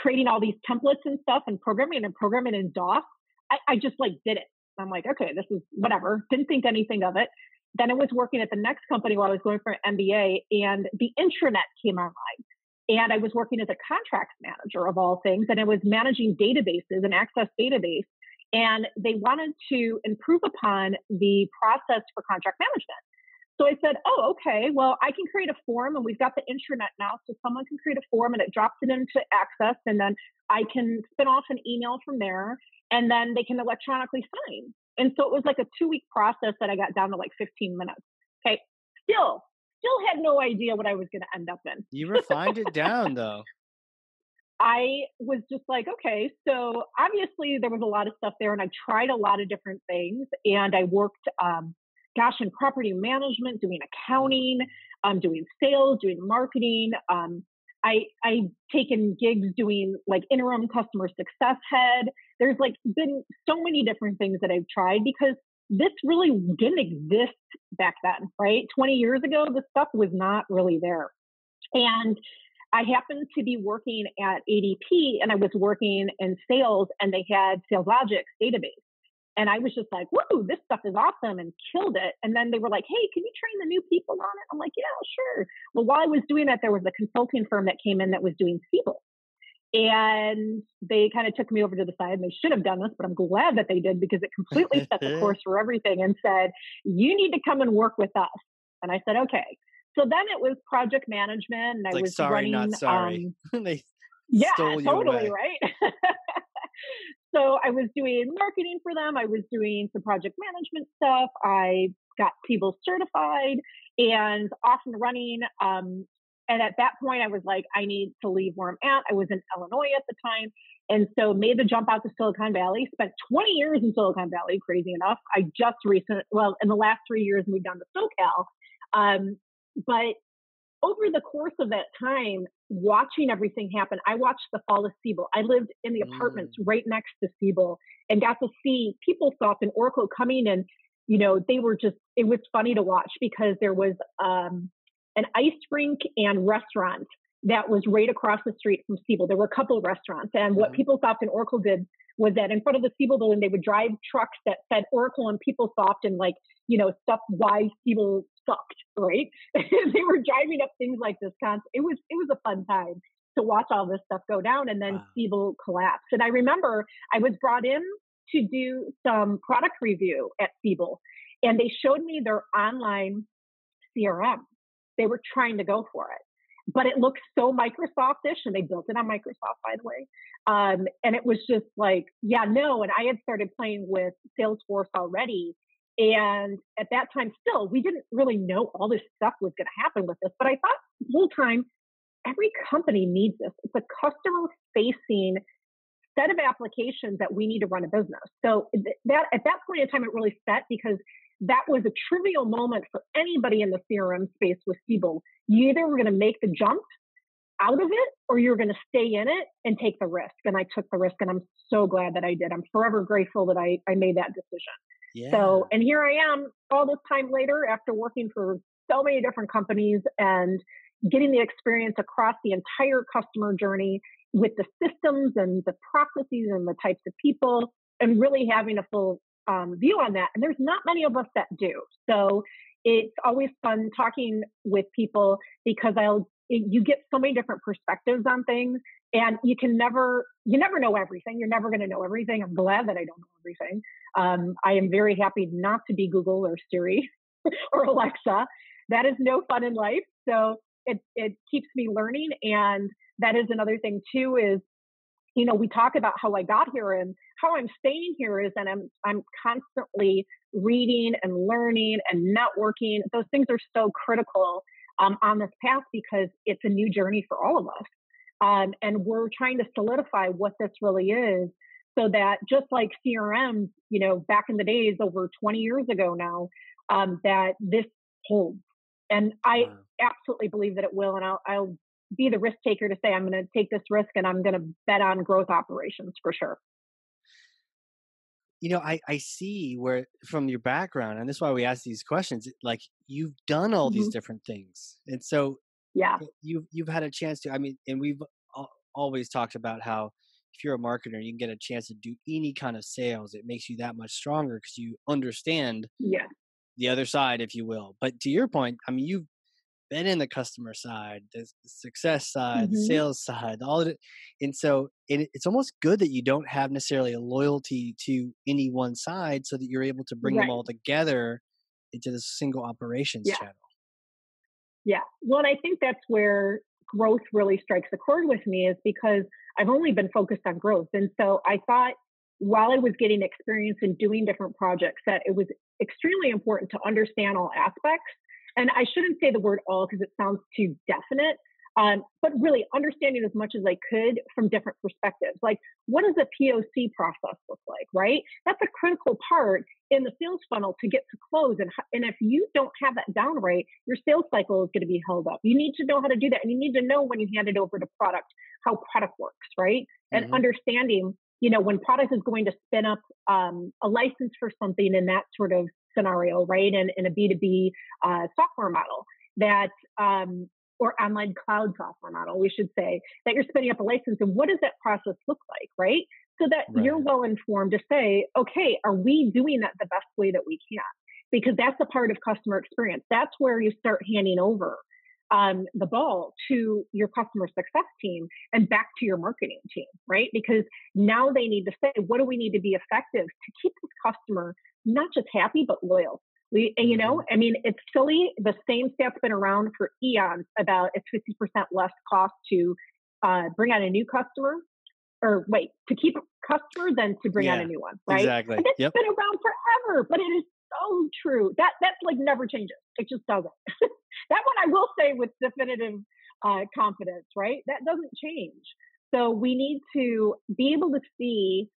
creating all these templates and stuff, and programming and programming in DOS. I, I just like did it. I'm like, okay, this is whatever. Didn't think anything of it. Then I was working at the next company while I was going for an MBA, and the intranet came online. And I was working as a contracts manager of all things, and I was managing databases and access database. And they wanted to improve upon the process for contract management. So I said, oh, okay, well, I can create a form and we've got the intranet now. So someone can create a form and it drops it into Access and then I can spin off an email from there and then they can electronically sign. And so it was like a two week process that I got down to like 15 minutes. Okay. Still, still had no idea what I was going to end up in. You refined it down though. I was just like, okay, so obviously there was a lot of stuff there, and I tried a lot of different things. And I worked, um, gosh, in property management, doing accounting, um, doing sales, doing marketing. Um, I I taken gigs doing like interim customer success head. There's like been so many different things that I've tried because this really didn't exist back then, right? 20 years ago, this stuff was not really there. And I happened to be working at ADP and I was working in sales and they had SalesLogix database. And I was just like, whoa, this stuff is awesome and killed it. And then they were like, hey, can you train the new people on it? I'm like, yeah, sure. Well, while I was doing that, there was a consulting firm that came in that was doing Siebel. And they kind of took me over to the side and they should have done this, but I'm glad that they did because it completely set the [LAUGHS] course for everything and said, you need to come and work with us. And I said, okay. So then it was project management and I like, was sorry, running, not sorry. Um, [LAUGHS] yeah, totally, right? [LAUGHS] so I was doing marketing for them. I was doing some project management stuff. I got people certified and off and running. Um, and at that point, I was like, I need to leave where I'm at. I was in Illinois at the time. And so made the jump out to Silicon Valley, spent 20 years in Silicon Valley, crazy enough. I just recently, well, in the last three years, moved down to SoCal. Um, but over the course of that time, watching everything happen, I watched the fall of Siebel. I lived in the apartments mm. right next to Siebel and got to see PeopleSoft and Oracle coming and, you know, they were just, it was funny to watch because there was um, an ice rink and restaurant that was right across the street from Siebel. There were a couple of restaurants, and what mm-hmm. PeopleSoft and Oracle did was that in front of the Siebel building, they would drive trucks that said Oracle and PeopleSoft and like, you know, stuff why Siebel sucked, right? [LAUGHS] they were driving up things like this. It was it was a fun time to watch all this stuff go down and then wow. Siebel collapse. And I remember I was brought in to do some product review at Siebel and they showed me their online CRM. They were trying to go for it but it looks so Microsoftish, and they built it on Microsoft, by the way. Um, and it was just like, yeah, no. And I had started playing with Salesforce already, and at that time, still, we didn't really know all this stuff was going to happen with this. But I thought the whole time, every company needs this. It's a customer-facing set of applications that we need to run a business. So that at that point in time, it really set because that was a trivial moment for anybody in the CRM space with Siebel. You either were going to make the jump out of it or you're going to stay in it and take the risk. And I took the risk and I'm so glad that I did. I'm forever grateful that I, I made that decision. Yeah. So, and here I am all this time later after working for so many different companies and getting the experience across the entire customer journey with the systems and the processes and the types of people and really having a full um, view on that. And there's not many of us that do. So it's always fun talking with people because I'll you get so many different perspectives on things and you can never you never know everything. You're never going to know everything. I'm glad that i don't know everything. Um, i am very happy not to be google or siri [LAUGHS] or alexa. That is no fun in life. So it, it keeps me learning. And that is another thing too is you know, we talk about how I got here and how I'm staying here is that I'm I'm constantly reading and learning and networking. Those things are so critical um, on this path because it's a new journey for all of us, um, and we're trying to solidify what this really is, so that just like CRM, you know, back in the days over 20 years ago now, um, that this holds. And I wow. absolutely believe that it will, and I'll, I'll be the risk taker to say I'm going to take this risk and I'm going to bet on growth operations for sure. You know, I I see where from your background, and that's why we ask these questions. Like you've done all mm-hmm. these different things, and so yeah, you've you've had a chance to. I mean, and we've always talked about how if you're a marketer, you can get a chance to do any kind of sales. It makes you that much stronger because you understand yeah the other side, if you will. But to your point, I mean, you've been in the customer side, the, success side, mm-hmm. the sales side, all of it. And so it, it's almost good that you don't have necessarily a loyalty to any one side so that you're able to bring right. them all together into the single operations yeah. channel. Yeah. Well, I think that's where growth really strikes a chord with me is because I've only been focused on growth. And so I thought while I was getting experience in doing different projects that it was extremely important to understand all aspects and I shouldn't say the word all because it sounds too definite, um, but really understanding as much as I could from different perspectives. Like, what does a POC process look like, right? That's a critical part in the sales funnel to get to close. And, and if you don't have that down right, your sales cycle is going to be held up. You need to know how to do that. And you need to know when you hand it over to product, how product works, right? And mm-hmm. understanding, you know, when product is going to spin up um, a license for something in that sort of scenario, right? In, in a B2B uh, software model that, um, or online cloud software model, we should say, that you're spinning up a license. And what does that process look like, right? So that right. you're well informed to say, okay, are we doing that the best way that we can? Because that's a part of customer experience. That's where you start handing over um, the ball to your customer success team and back to your marketing team, right? Because now they need to say, what do we need to be effective to keep this customer not just happy but loyal. We, and you know, mm-hmm. I mean, it's silly. The same stat's been around for eons about it's 50% less cost to uh, bring on a new customer, or wait, to keep a customer than to bring yeah, on a new one, right? Exactly. And it's yep. been around forever, but it is so true. That that's like never changes. It just doesn't. [LAUGHS] that one I will say with definitive uh, confidence, right? That doesn't change. So we need to be able to see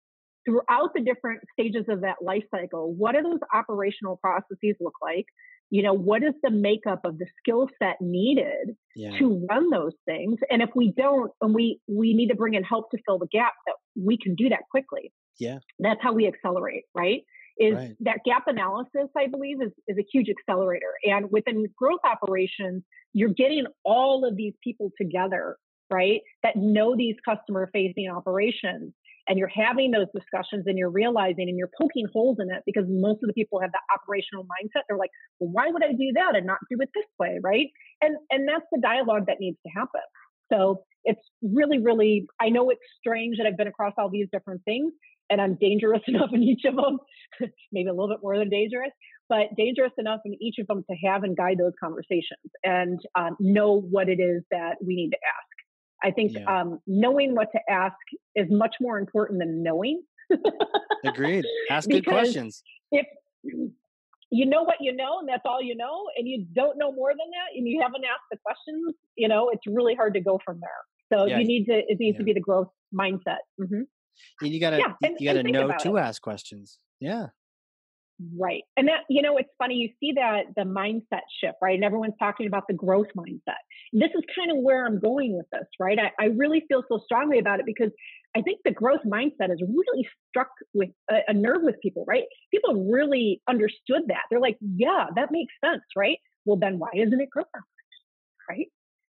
throughout the different stages of that life cycle, what do those operational processes look like? You know, what is the makeup of the skill set needed yeah. to run those things? And if we don't, and we we need to bring in help to fill the gap, that we can do that quickly. Yeah, that's how we accelerate, right? is right. that gap analysis, I believe, is, is a huge accelerator. And within growth operations, you're getting all of these people together, right, that know these customer facing operations. And you're having those discussions and you're realizing and you're poking holes in it because most of the people have that operational mindset. They're like, well, why would I do that and not do it this way, right? And and that's the dialogue that needs to happen. So it's really, really, I know it's strange that I've been across all these different things and I'm dangerous [LAUGHS] enough in each of them, [LAUGHS] maybe a little bit more than dangerous, but dangerous enough in each of them to have and guide those conversations and um, know what it is that we need to ask. I think yeah. um, knowing what to ask is much more important than knowing. Agreed. Ask good questions. If you know what you know and that's all you know, and you don't know more than that, and you haven't asked the questions, you know, it's really hard to go from there. So yeah. you need to, it needs yeah. to be the growth mindset. Mm-hmm. And you gotta, and, you gotta know to it. ask questions. Yeah. Right. And that, you know, it's funny, you see that the mindset shift, right? And everyone's talking about the growth mindset. This is kind of where I'm going with this, right? I, I really feel so strongly about it because I think the growth mindset has really struck with a, a nerve with people, right? People really understood that. They're like, yeah, that makes sense, right? Well, then why isn't it growth? Right?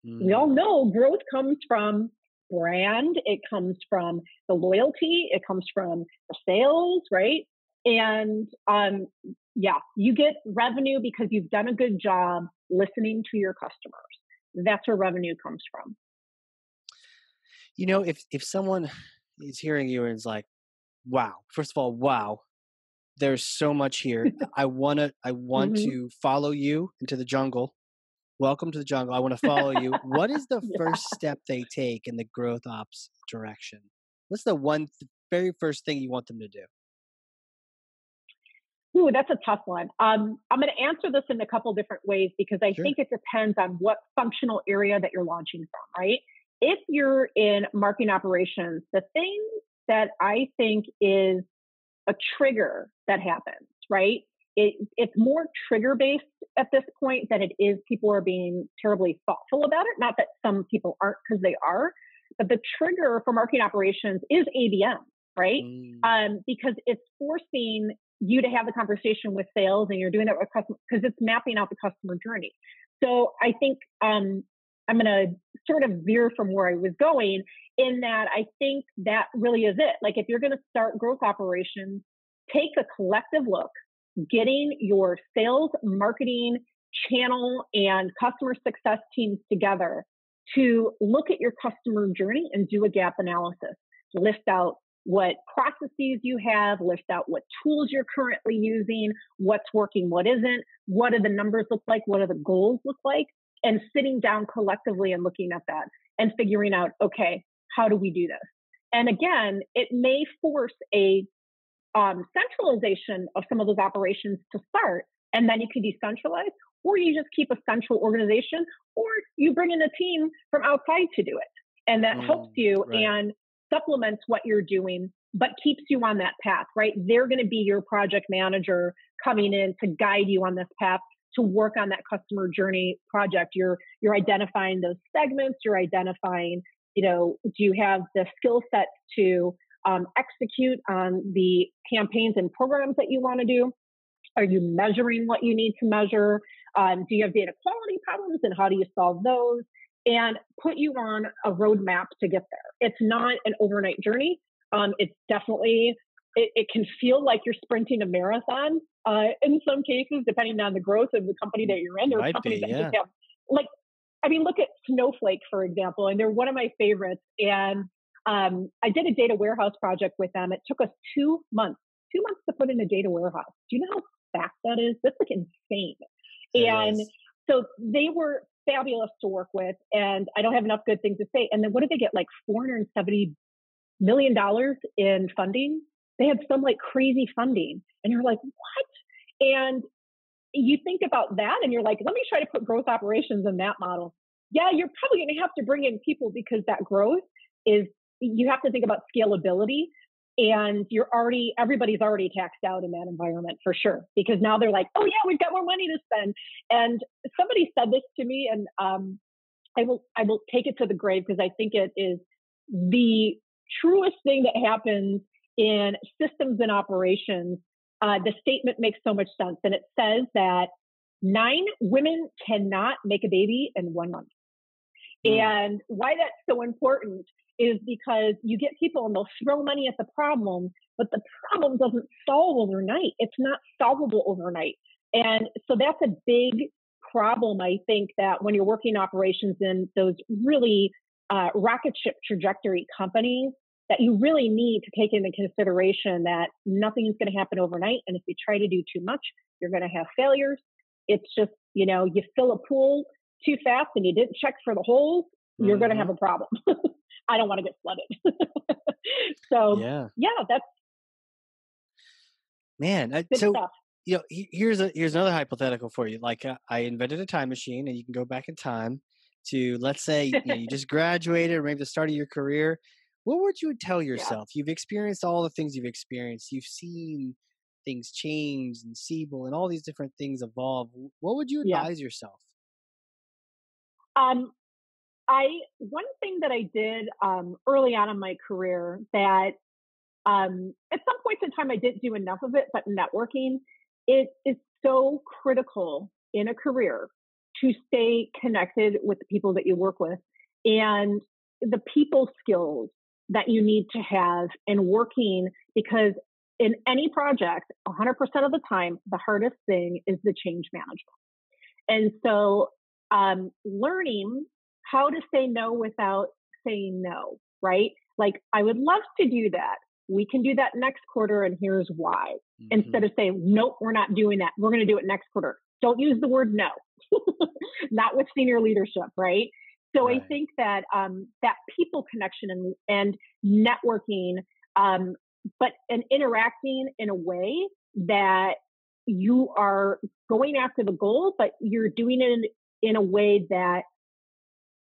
Mm. We all mm. know growth comes from brand, it comes from the loyalty, it comes from the sales, right? And um, yeah, you get revenue because you've done a good job listening to your customers. That's where revenue comes from. You know, if if someone is hearing you and is like, "Wow!" First of all, wow, there's so much here. [LAUGHS] I wanna, I want mm-hmm. to follow you into the jungle. Welcome to the jungle. I want to follow you. what is the [LAUGHS] yeah. first step they take in the growth ops direction? What's the one th- very first thing you want them to do? Ooh, that's a tough one. Um, I'm going to answer this in a couple different ways because I sure. think it depends on what functional area that you're launching from, right? If you're in marketing operations, the thing that I think is a trigger that happens, right? It, it's more trigger based at this point than it is people are being terribly thoughtful about it. Not that some people aren't because they are, but the trigger for marketing operations is ABM, right? Mm. Um, because it's forcing you to have the conversation with sales and you're doing that with customers because it's mapping out the customer journey. So I think um, I'm going to sort of veer from where I was going in that I think that really is it. Like if you're going to start growth operations, take a collective look, getting your sales, marketing, channel, and customer success teams together to look at your customer journey and do a gap analysis. List out what processes you have, list out what tools you're currently using, what's working, what isn't, what do the numbers look like, what do the goals look like, and sitting down collectively and looking at that and figuring out, okay, how do we do this? And again, it may force a um, centralization of some of those operations to start, and then you can decentralize, or you just keep a central organization, or you bring in a team from outside to do it. And that mm, helps you right. and supplements what you're doing, but keeps you on that path, right? They're going to be your project manager coming in to guide you on this path to work on that customer journey project. You're you're identifying those segments. You're identifying, you know, do you have the skill set to um, execute on the campaigns and programs that you want to do? Are you measuring what you need to measure? Um, do you have data quality problems and how do you solve those? And put you on a roadmap to get there. It's not an overnight journey. Um, it's definitely, it, it, can feel like you're sprinting a marathon uh, in some cases, depending on the growth of the company that you're in. There are companies be, yeah. that just have, like, I mean, look at Snowflake, for example, and they're one of my favorites. And um, I did a data warehouse project with them. It took us two months, two months to put in a data warehouse. Do you know how fast that is? That's like insane. It and is. so they were fabulous to work with, and I don't have enough good things to say. And then what did they get? Like 470 million dollars in funding. They had some like crazy funding, and you're like, what? And you think about that, and you're like, let me try to put growth operations in that model. Yeah, you're probably going to have to bring in people because that growth is you have to think about scalability and you're already everybody's already taxed out in that environment for sure because now they're like oh yeah we've got more money to spend and somebody said this to me and um, i will i will take it to the grave because i think it is the truest thing that happens in systems and operations uh, the statement makes so much sense. And it says that nine women cannot make a baby in one month. Mm. And why that's so important is because you get people and they'll throw money at the problem, but the problem doesn't solve overnight. It's not solvable overnight. And so that's a big problem, I think, that when you're working operations in those really uh, rocket ship trajectory companies, that you really need to take into consideration that nothing is going to happen overnight. And if you try to do too much, you're going to have failures. It's just, you know, you fill a pool too fast and you didn't check for the holes, you're mm-hmm. going to have a problem. [LAUGHS] I don't want to get flooded. [LAUGHS] so, yeah, yeah, that's man. I, so, stuff. you know, here's a here's another hypothetical for you. Like, uh, I invented a time machine, and you can go back in time to let's say you, know, you just graduated, or maybe the start of your career, what would you tell [LAUGHS] yourself? Yeah. You've experienced all the things you've experienced. You've seen things change and Siebel and all these different things evolve. What would you advise yeah. yourself? Um, I one thing that I did um, early on in my career that um, at some points in time I didn't do enough of it, but networking it is so critical in a career to stay connected with the people that you work with and the people skills that you need to have in working because in any project, 100% of the time, the hardest thing is the change management. And so, um, learning how to say no without saying no, right? Like, I would love to do that. We can do that next quarter, and here's why. Mm-hmm. Instead of saying, nope, we're not doing that. We're going to do it next quarter. Don't use the word no, [LAUGHS] not with senior leadership, right? So right. I think that um, that people connection and, and networking, um, but and interacting in a way that you are going after the goal, but you're doing it in, in a way that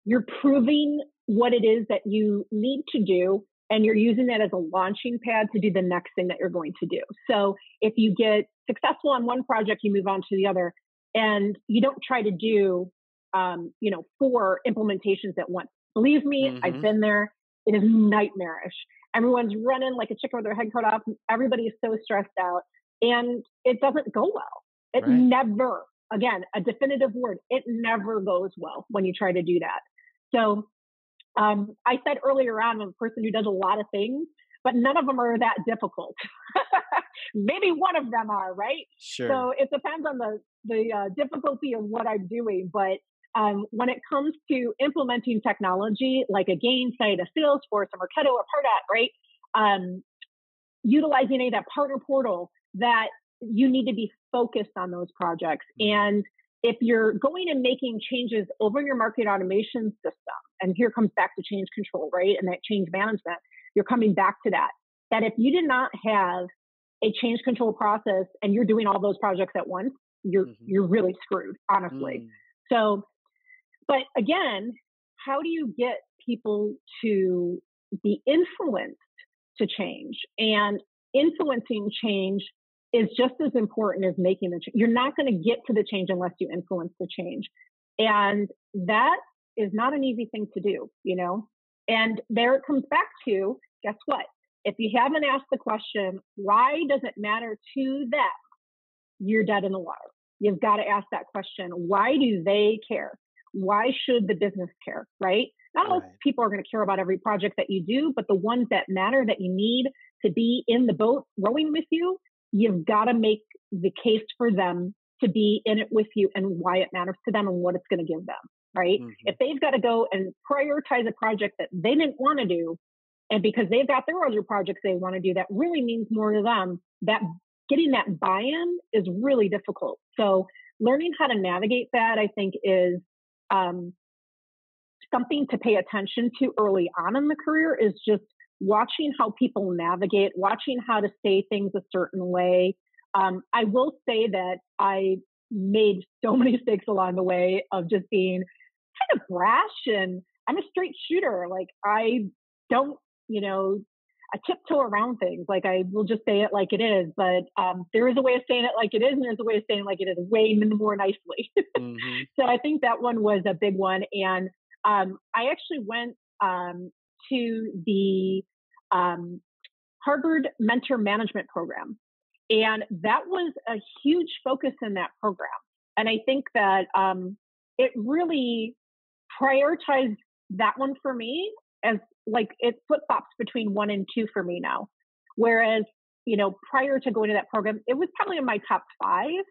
you're proving what it is that you need to do and you're using that as a launching pad to do the next thing that you're going to do. So if you get successful on one project, you move on to the other and you don't try to do um, you know, four implementations at once. Believe me, mm-hmm. I've been there. It is nightmarish. Everyone's running like a chicken with their head cut off. Everybody is so stressed out, and it doesn't go well. It right. never, again, a definitive word. It never goes well when you try to do that. So, um, I said earlier on, I'm a person who does a lot of things, but none of them are that difficult. [LAUGHS] Maybe one of them are, right? Sure. So it depends on the the uh, difficulty of what I'm doing, but um, when it comes to implementing technology like a Gainsight, a Salesforce, a Marketo, a Pardot, right? Um, utilizing a that partner portal that you need to be focused on those projects. Mm-hmm. And if you're going and making changes over your market automation system, and here comes back to change control, right? And that change management, you're coming back to that. That if you did not have a change control process and you're doing all those projects at once, you're mm-hmm. you're really screwed, honestly. Mm. So but again, how do you get people to be influenced to change? And influencing change is just as important as making the change. You're not going to get to the change unless you influence the change. And that is not an easy thing to do, you know? And there it comes back to guess what? If you haven't asked the question, why does it matter to them? You're dead in the water. You've got to ask that question. Why do they care? why should the business care, right? Not all people are going to care about every project that you do, but the ones that matter that you need to be in the boat rowing with you, you've got to make the case for them to be in it with you and why it matters to them and what it's going to give them, right? Mm-hmm. If they've got to go and prioritize a project that they didn't want to do, and because they've got their other projects they want to do, that really means more to them. That getting that buy-in is really difficult. So learning how to navigate that, I think, is um, something to pay attention to early on in the career is just watching how people navigate, watching how to say things a certain way. Um, I will say that I made so many [LAUGHS] mistakes along the way of just being kind of brash and I'm a straight shooter. Like I don't, you know, I tiptoe around things. Like I will just say it like it is, but um, there is a way of saying it like it is, and there's a way of saying it like it is way more nicely. [LAUGHS] mm-hmm. So I think that one was a big one, and um, I actually went um, to the um, Harvard Mentor Management Program, And that was a huge focus in that program. And I think that um, it really prioritized that one for me as like it flip flops between one and two for me now. Whereas, you know, prior to going to that program, it was probably in my top five.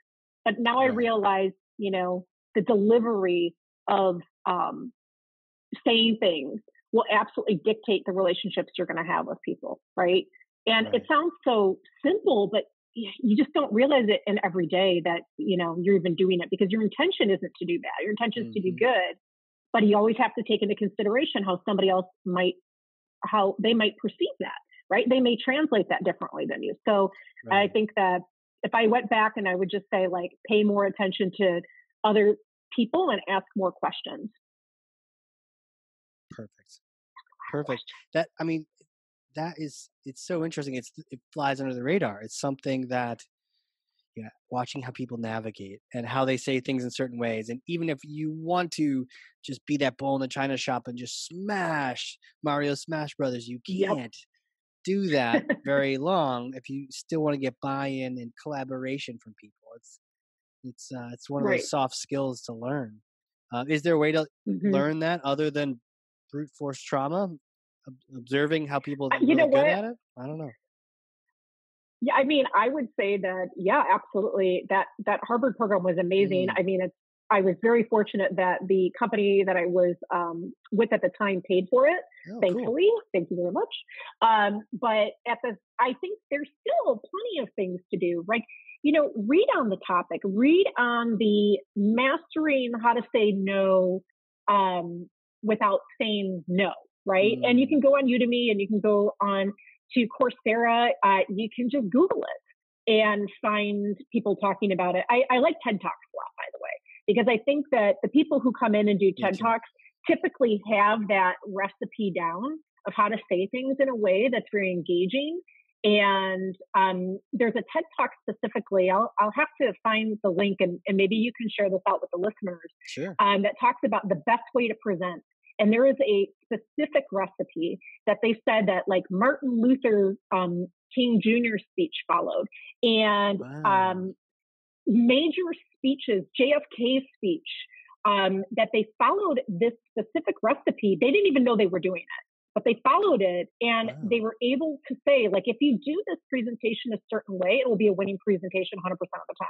But now I realize, you know, the delivery of um, saying things will absolutely dictate the relationships you're going to have with people, right? And right. it sounds so simple, but you just don't realize it in every day that you know you're even doing it because your intention isn't to do bad. Your intention is mm-hmm. to do mm-hmm. good, but you always have to take into consideration how somebody else might how they might perceive that right they may translate that differently than you so right. i think that if i went back and i would just say like pay more attention to other people and ask more questions perfect perfect that i mean that is it's so interesting it's it flies under the radar it's something that yeah, watching how people navigate and how they say things in certain ways. And even if you want to just be that bull in the china shop and just smash Mario Smash Brothers, you can't yep. do that very long if you still want to get buy-in and collaboration from people. It's it's uh, it's one of right. those soft skills to learn. Uh, is there a way to mm-hmm. learn that other than brute force trauma? Observing how people you really know good at it. I don't know. Yeah, I mean, I would say that yeah, absolutely. That that Harvard program was amazing. Mm. I mean, it's I was very fortunate that the company that I was um, with at the time paid for it. Oh, thankfully, cool. thank you very much. Um, but at the, I think there's still plenty of things to do. Right? You know, read on the topic. Read on the mastering how to say no um, without saying no. Right? Mm. And you can mm. go on Udemy and you can go on to Coursera, uh, you can just Google it and find people talking about it. I, I, like TED Talks a lot, by the way, because I think that the people who come in and do TED Talks typically have that recipe down of how to say things in a way that's very engaging. And um, there's a TED Talk specifically. I'll, I'll have to find the link and, and maybe you can share this out with the listeners. Sure. Um, that talks about the best way to present and there is a specific recipe that they said that like Martin Luther um, King Jr. speech followed. And wow. um, major speeches, JFK's speech, um, that they followed this specific recipe. They didn't even know they were doing it, but they followed it and wow. they were able to say, like, if you do this presentation a certain way, it will be a winning presentation 100% of the time.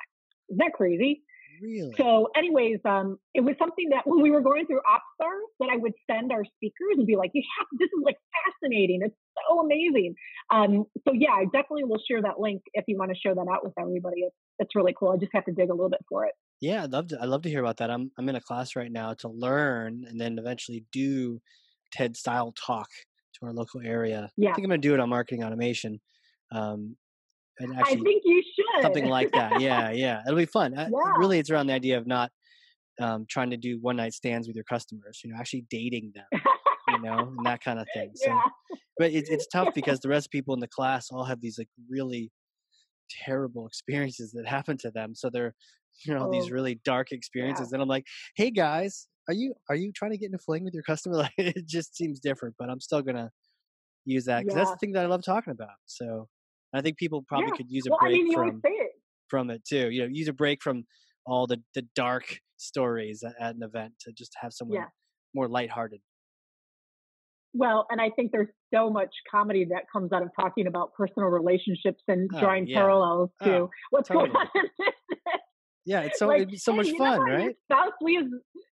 Isn't that crazy? Really? So, anyways, um, it was something that when we were going through OpsStars, that I would send our speakers and be like, "You have this is like fascinating. It's so amazing." Um, so yeah, I definitely will share that link if you want to share that out with everybody. It's, it's really cool. I just have to dig a little bit for it. Yeah, I'd love to. I'd love to hear about that. I'm I'm in a class right now to learn and then eventually do TED style talk to our local area. Yeah. I think I'm going to do it on marketing automation. Um, and actually, I think you should something like that. [LAUGHS] Yeah, yeah, it'll be fun. Yeah. really, it's around the idea of not um, trying to do one night stands with your customers. You know, actually dating them. you know, and that kind of [LAUGHS] thing. So, yeah. but it's it's tough [LAUGHS] because the rest of people in the class all have these like really terrible experiences that happen to them. So they're you know oh. these really dark experiences, yeah. and I'm like, hey guys, are you are you trying to get in a fling with your customer? Like it just seems different, but I'm still gonna use that because yeah. that's the thing that I love talking about. So I think people probably yeah. could use a well, break I mean, from it. from it too. You know, use a break from all the the dark stories at, at an event to just have someone yeah. more lighthearted. Well, and I think there's so much comedy that comes out of talking about personal relationships and oh, drawing yeah. parallels oh, to oh, what's totally. going on in. Yeah, it's so like, it'd be so hey, much fun, right? Spouse leaves,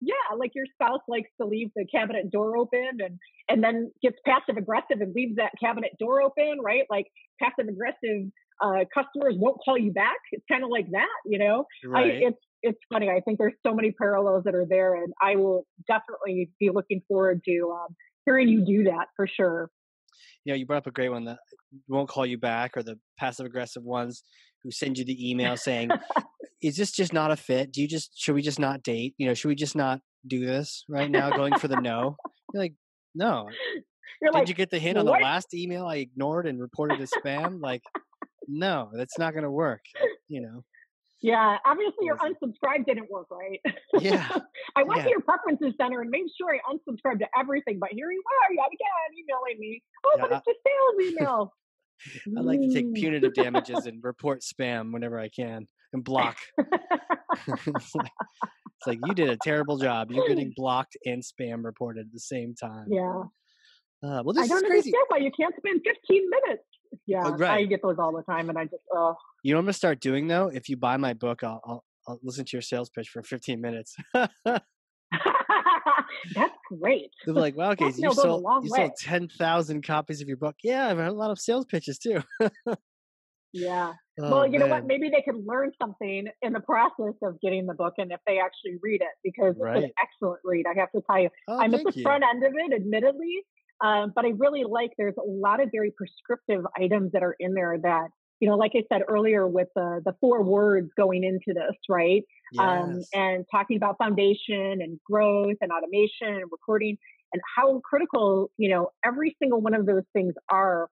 yeah, like your spouse likes to leave the cabinet door open and and then gets passive aggressive and leaves that cabinet door open, right? Like passive aggressive uh, customers won't call you back. It's kind of like that, you know. Right. I, it's it's funny. I think there's so many parallels that are there, and I will definitely be looking forward to um, hearing you do that for sure. You know, you brought up a great one that won't call you back, or the passive aggressive ones who send you the email saying, "Is this just not a fit? Do you just should we just not date? You know, should we just not do this right now?" Going for the no. You're like, no. You're Did like, you get the hint on the last email I ignored and reported as spam? like, no, that's not going to work. You know. Yeah, obviously your unsubscribe didn't work, right? Yeah. [LAUGHS] I went yeah. to your preferences center and made sure I unsubscribed to everything, but here you are, yet again, emailing me. Oh, yeah. but it's a sales [LAUGHS] email. I like to take punitive damages and report spam whenever I can and block. it's, [LAUGHS] [LAUGHS] like, it's like you did a terrible job. You're getting [LAUGHS] blocked and spam reported at the same time. Yeah. Uh, well, this I don't understand why you can't spend 15 minutes. Yeah, Oh, right. I get those all the time, and I just oh. You know what I'm gonna start doing though? If you buy my book, I'll I'll, I'll listen to your sales pitch for 15 minutes. [LAUGHS] That's great. be like, wow, okay, you sold you way. sold 10,000 copies of your book. Yeah, I've had a lot of sales pitches too." [LAUGHS] Yeah. Oh, well, you know what? Maybe they could learn something in the process of getting the book, and if they actually read it, because it's an excellent read. I have to tell you, Oh, I missed the you. front end of it, admittedly, um, but I really like. There's a lot of very prescriptive items that are in there that you know, like I said earlier, with the the four words going into this, right? um, Yes. and talking about foundation and growth and automation and reporting and how critical you know every single one of those things are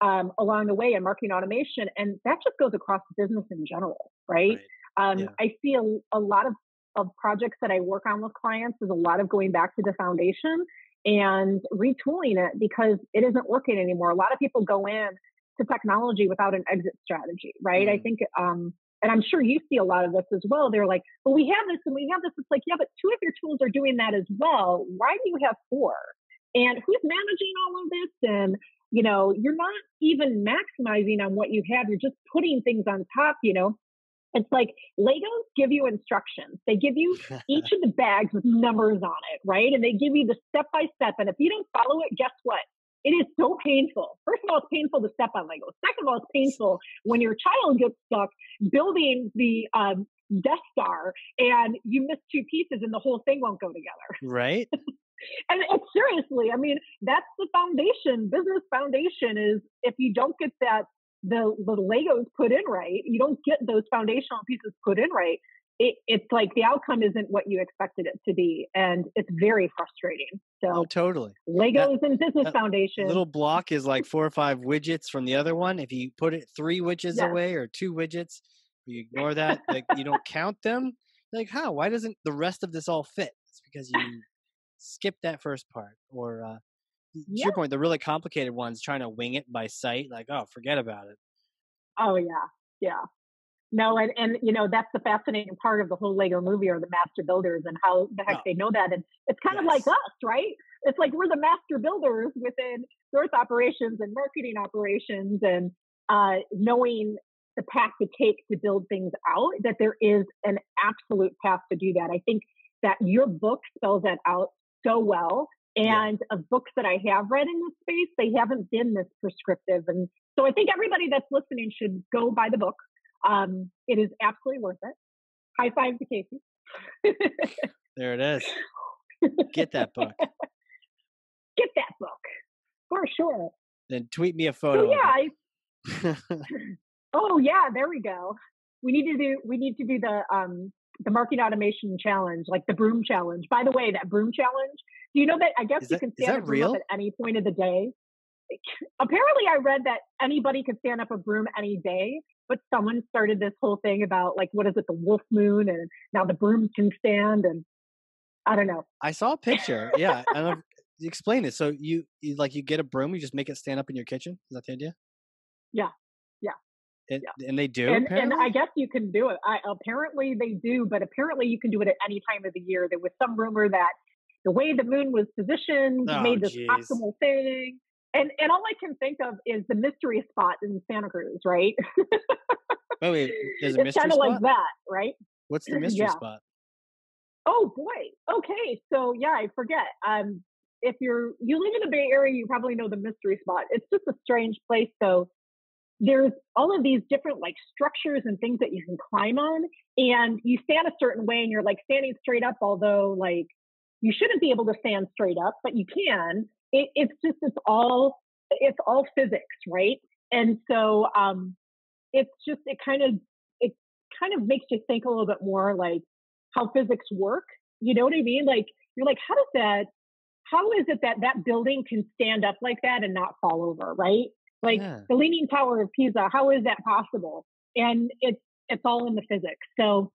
um, along the way in marketing automation and that just goes across business in general right, Right. Um, Yeah. i see a, a lot of, of projects that i work on with clients is a lot of going back to the foundation and retooling it because it isn't working anymore a lot of people go in to technology without an exit strategy right i Mm. think um, and I'm sure you see a lot of this as well. They're like, well, we have this and we have this. It's like, yeah, but two of your tools are doing that as well. Why do you have four? And who's managing all of this? And, you know, you're not even maximizing on what you have. You're just putting things on top, you know. It's like Legos give you instructions. They give you each of the [LAUGHS] bags with numbers on it, right? And they give you the step by step. And if you don't follow it, guess what? It is so painful. First of all, it's painful to step on Legos. Second of all, it's painful when your child gets stuck building the um, Death Star and you miss two pieces and the whole thing won't go together. [LAUGHS] right? And seriously, I mean, that's the foundation. Business foundation is if you don't get that the the Legos put in right, you don't get those foundational pieces put in right. It, it's like the outcome isn't what you expected it to be, and it's very frustrating. So Oh, totally. Legos and business that foundation. Little block is like four or five widgets from the other one. If you put it three widgets Yes. away or two widgets, you ignore that. like you don't count them. Like how? Why doesn't the rest of this all fit? It's because you skip that first part, or uh, to your point, the really complicated ones trying to wing it by sight. Like oh, forget about it. Oh yeah, yeah. No, and and you know that's the fascinating part of the whole Lego movie are the master builders and how the heck Oh. they know that, and it's kind of like us, right? It's like we're the master builders within growth operations and marketing operations, and uh, knowing the path to take to build things out. That there is an absolute path to do that. I think that your book spells that out so well. Yeah. And of books that I have read in this space, they haven't been this prescriptive. And so I think everybody that's listening should go buy the book. Um, it is absolutely worth it. High five to Casey. There it is. Get that book. [LAUGHS] Get that book for sure. then tweet me a So photo. yeah, I, [LAUGHS] [CLEARS THROAT] oh yeah, there we go. We need to do we need to do the um the marketing automation challenge, like the broom challenge. By the way, that broom challenge. Do you know that? I guess Is you that- can stand a broom up at any point of the day. Apparently, I read that anybody could stand up a broom any day, but someone started this whole thing about like what is it, the wolf moon, and now the brooms can stand, and I don't know. I saw a picture. Yeah, don't. Explain it. So you, you like you get a broom, you just make it stand up in your kitchen. Is that the idea? Yeah. Yeah. And, and they do. and, and? I guess you can do it. I, apparently they do, but apparently you can do it at any time of the year. There was some rumor that the way the moon was positioned Oh, made this jeez. optimal thing. And and all I can think of is the mystery spot in Santa Cruz, right? [LAUGHS] Oh wait, there's a it's mystery kind of spot. like that, right? What's the [CLEARS THROAT] mystery Yeah. spot? Oh boy. Okay. So yeah, I forget. Um, if you're you live in the Bay Area, you probably know the mystery spot. It's just a strange place. So there's all of these different like structures and things that you can climb on, and you stand a certain way, and you're like standing straight up, although like you shouldn't be able to stand straight up, but you can. It, it's just it's all it's all physics, right? And so um, it's just it kind of it kind of makes you think a little bit more like how physics work. You know what I mean? Like you're like, how does that? How is it that that building can stand up like that and not fall over? Right? Like Yeah. the Leaning Tower of Pisa. How is that possible? And it's it's all in the physics. So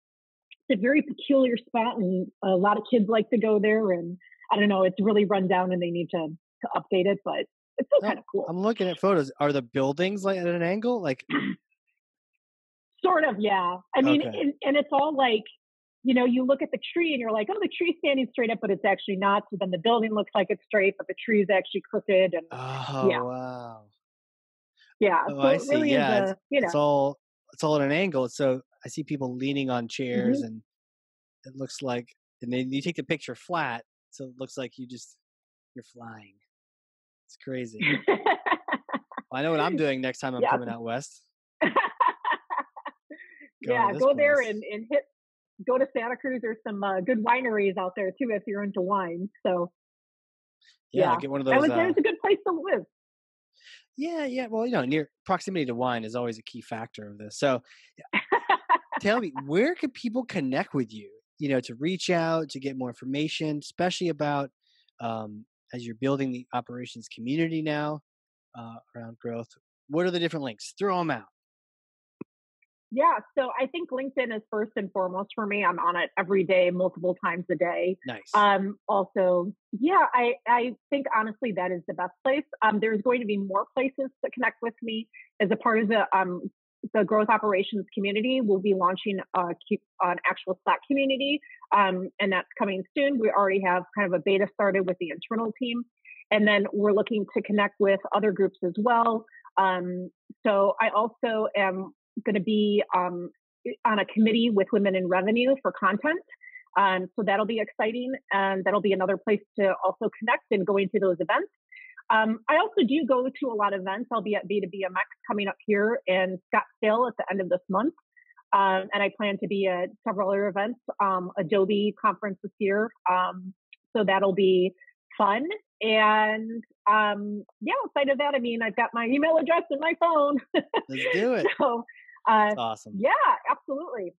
it's a very peculiar spot, and a lot of kids like to go there. And I don't know, it's really run down, and they need to to update it. But It's still Oh, kind of cool. I'm looking at photos. Are the buildings like at an angle? Like, Sort of, yeah. I mean, Okay. and, and it's all like, you know, you look at the tree and you're like, oh, the tree's standing straight up, but it's actually not. So then the building looks like it's straight, but the tree is actually crooked. And oh Yeah. wow, yeah, Oh, so I see. really Yeah, a, you know, it's all it's all at an angle. So I see people leaning on chairs, Mm-hmm. and it looks like, and then you take the picture flat, so it looks like you just you're flying. It's crazy. [LAUGHS] I know what I'm doing next time I'm Yeah. coming out west. [LAUGHS] Yeah, go there and, and hit, go to Santa Cruz. There's some uh, good wineries out there too if you're into wine. So Yeah, yeah, get one of that those. was, uh, there's a good place to live. yeah, yeah. Well, you know, near proximity to wine is always a key factor of this. So, tell me, [LAUGHS] where can people connect with you? You know, to reach out to get more information, especially about um, as you're building the operations community now uh, around growth. What are the different links? Throw them out. Yeah, so I think LinkedIn is first and foremost for me. I'm on it every day, multiple times a day. Nice. Um, also, yeah, I, I think honestly that is the best place. Um, there's going to be more places to connect with me as a part of the um, the growth operations community. We'll be launching a, an actual Slack community, um, and that's coming soon. We already have kind of a beta started with the internal team, and then we're looking to connect with other groups as well. Um, so I also am going to be um, on a committee with Women in Revenue for content. Um, so that'll be exciting, and that'll be another place to also connect and go into those events. Um, I also do go to a lot of events. I'll be at B2BMX coming up here in Scottsdale at the end of this month. Um, and I plan to be at several other events, um, Adobe conference this year. Um, so that'll be fun. And um, yeah, outside of that, I mean, I've got my email address and my phone. Let's [LAUGHS] do it. so uh, awesome. yeah, absolutely.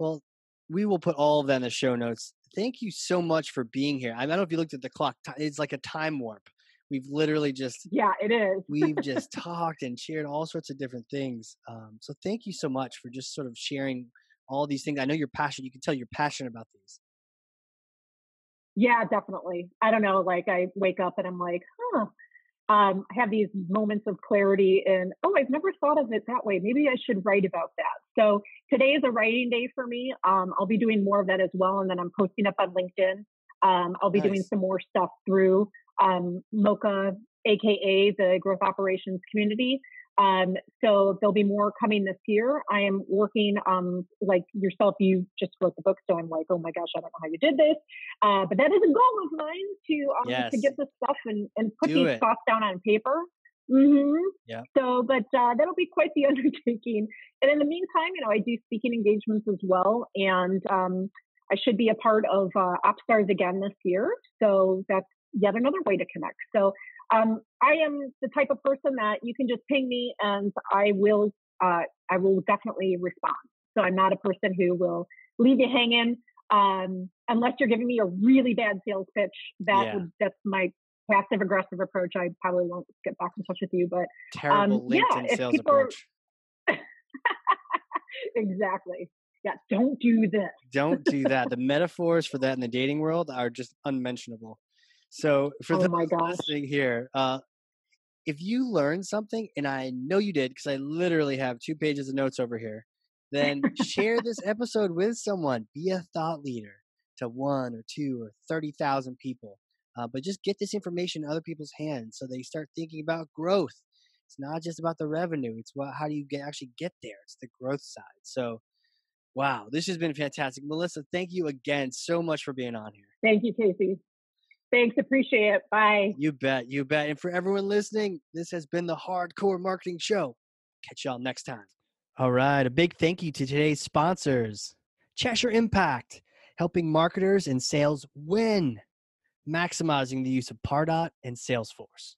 Well, we will put all of that in the show notes. Thank you so much for being here. I don't know if you looked at the clock. It's like a time warp. We've literally just Yeah, it is. we've [LAUGHS] just talked and shared all sorts of different things. Um, so thank you so much for just sort of sharing all these things. I know you're passionate. You can tell you're passionate about these. Yeah, definitely. I don't know. Like I wake up and I'm like, huh. Um, I have these moments of clarity and oh, I've never thought of it that way. Maybe I should write about that. So today is a writing day for me. Um, I'll be doing more of that as well, and then I'm posting up on LinkedIn. Um, I'll be doing some more stuff through um, MOCA, aka the Growth Operations Community. Um, so there'll be more coming this year. I am working, um, like yourself, you just wrote the book, so I'm like, oh my gosh, I don't know how you did this. Uh, but that is a goal of mine to um, Yes. to get this stuff and, and put Do these it. thoughts down on paper. Mm-hmm. Yeah. So, but uh, that'll be quite the [LAUGHS] undertaking. And in the meantime, you know, I do speaking engagements as well, and um, I should be a part of uh, OpsStars again this year. So that's yet another way to connect. So um, I am the type of person that you can just ping me, and I will uh, I will definitely respond. So I'm not a person who will leave you hanging um, unless you're giving me a really bad sales pitch. That Yeah. would that's my passive aggressive approach. I probably won't get back in touch with you, but Terrible Um, yeah, LinkedIn if sales are- approach. [LAUGHS] exactly. Yeah, don't do this. Don't do that. the [LAUGHS] metaphors for that in the dating world are just unmentionable. So for Oh [LAUGHS] gosh. listening here, uh, if you learned something, and I know you did because I literally have two pages of notes over here, then share this [LAUGHS] episode with someone. Be a thought leader to one or two or 30,000 people. Uh, but just get this information in other people's hands so they start thinking about growth. It's not just about the revenue. It's about how do you get actually get there. It's the growth side. So, wow, this has been fantastic. Melissa, thank you again so much for being on here. Thank you, Casey. Thanks, appreciate it. Bye. You bet, you bet. And for everyone listening, this has been the Hard Corps Marketing Show. Catch y'all next time. All right, a big thank you to today's sponsors Cheshire Impact, helping marketers and sales win, maximizing the use of Pardot and Salesforce.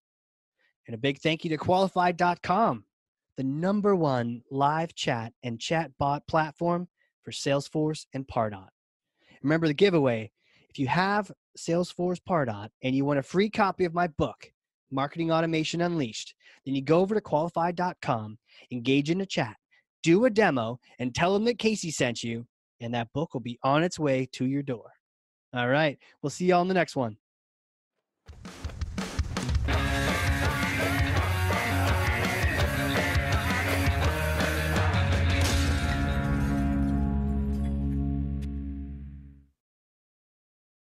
And a big thank you to Qualified.com, the number one live chat and chat bot platform for Salesforce and Pardot. Remember the giveaway. If you have Salesforce Pardot and you want a free copy of my book, Marketing Automation Unleashed, then you go over to qualified.com, engage in a chat, do a demo, and tell them that Casey sent you, and that book will be on its way to your door. All right. We'll see you all in the next one.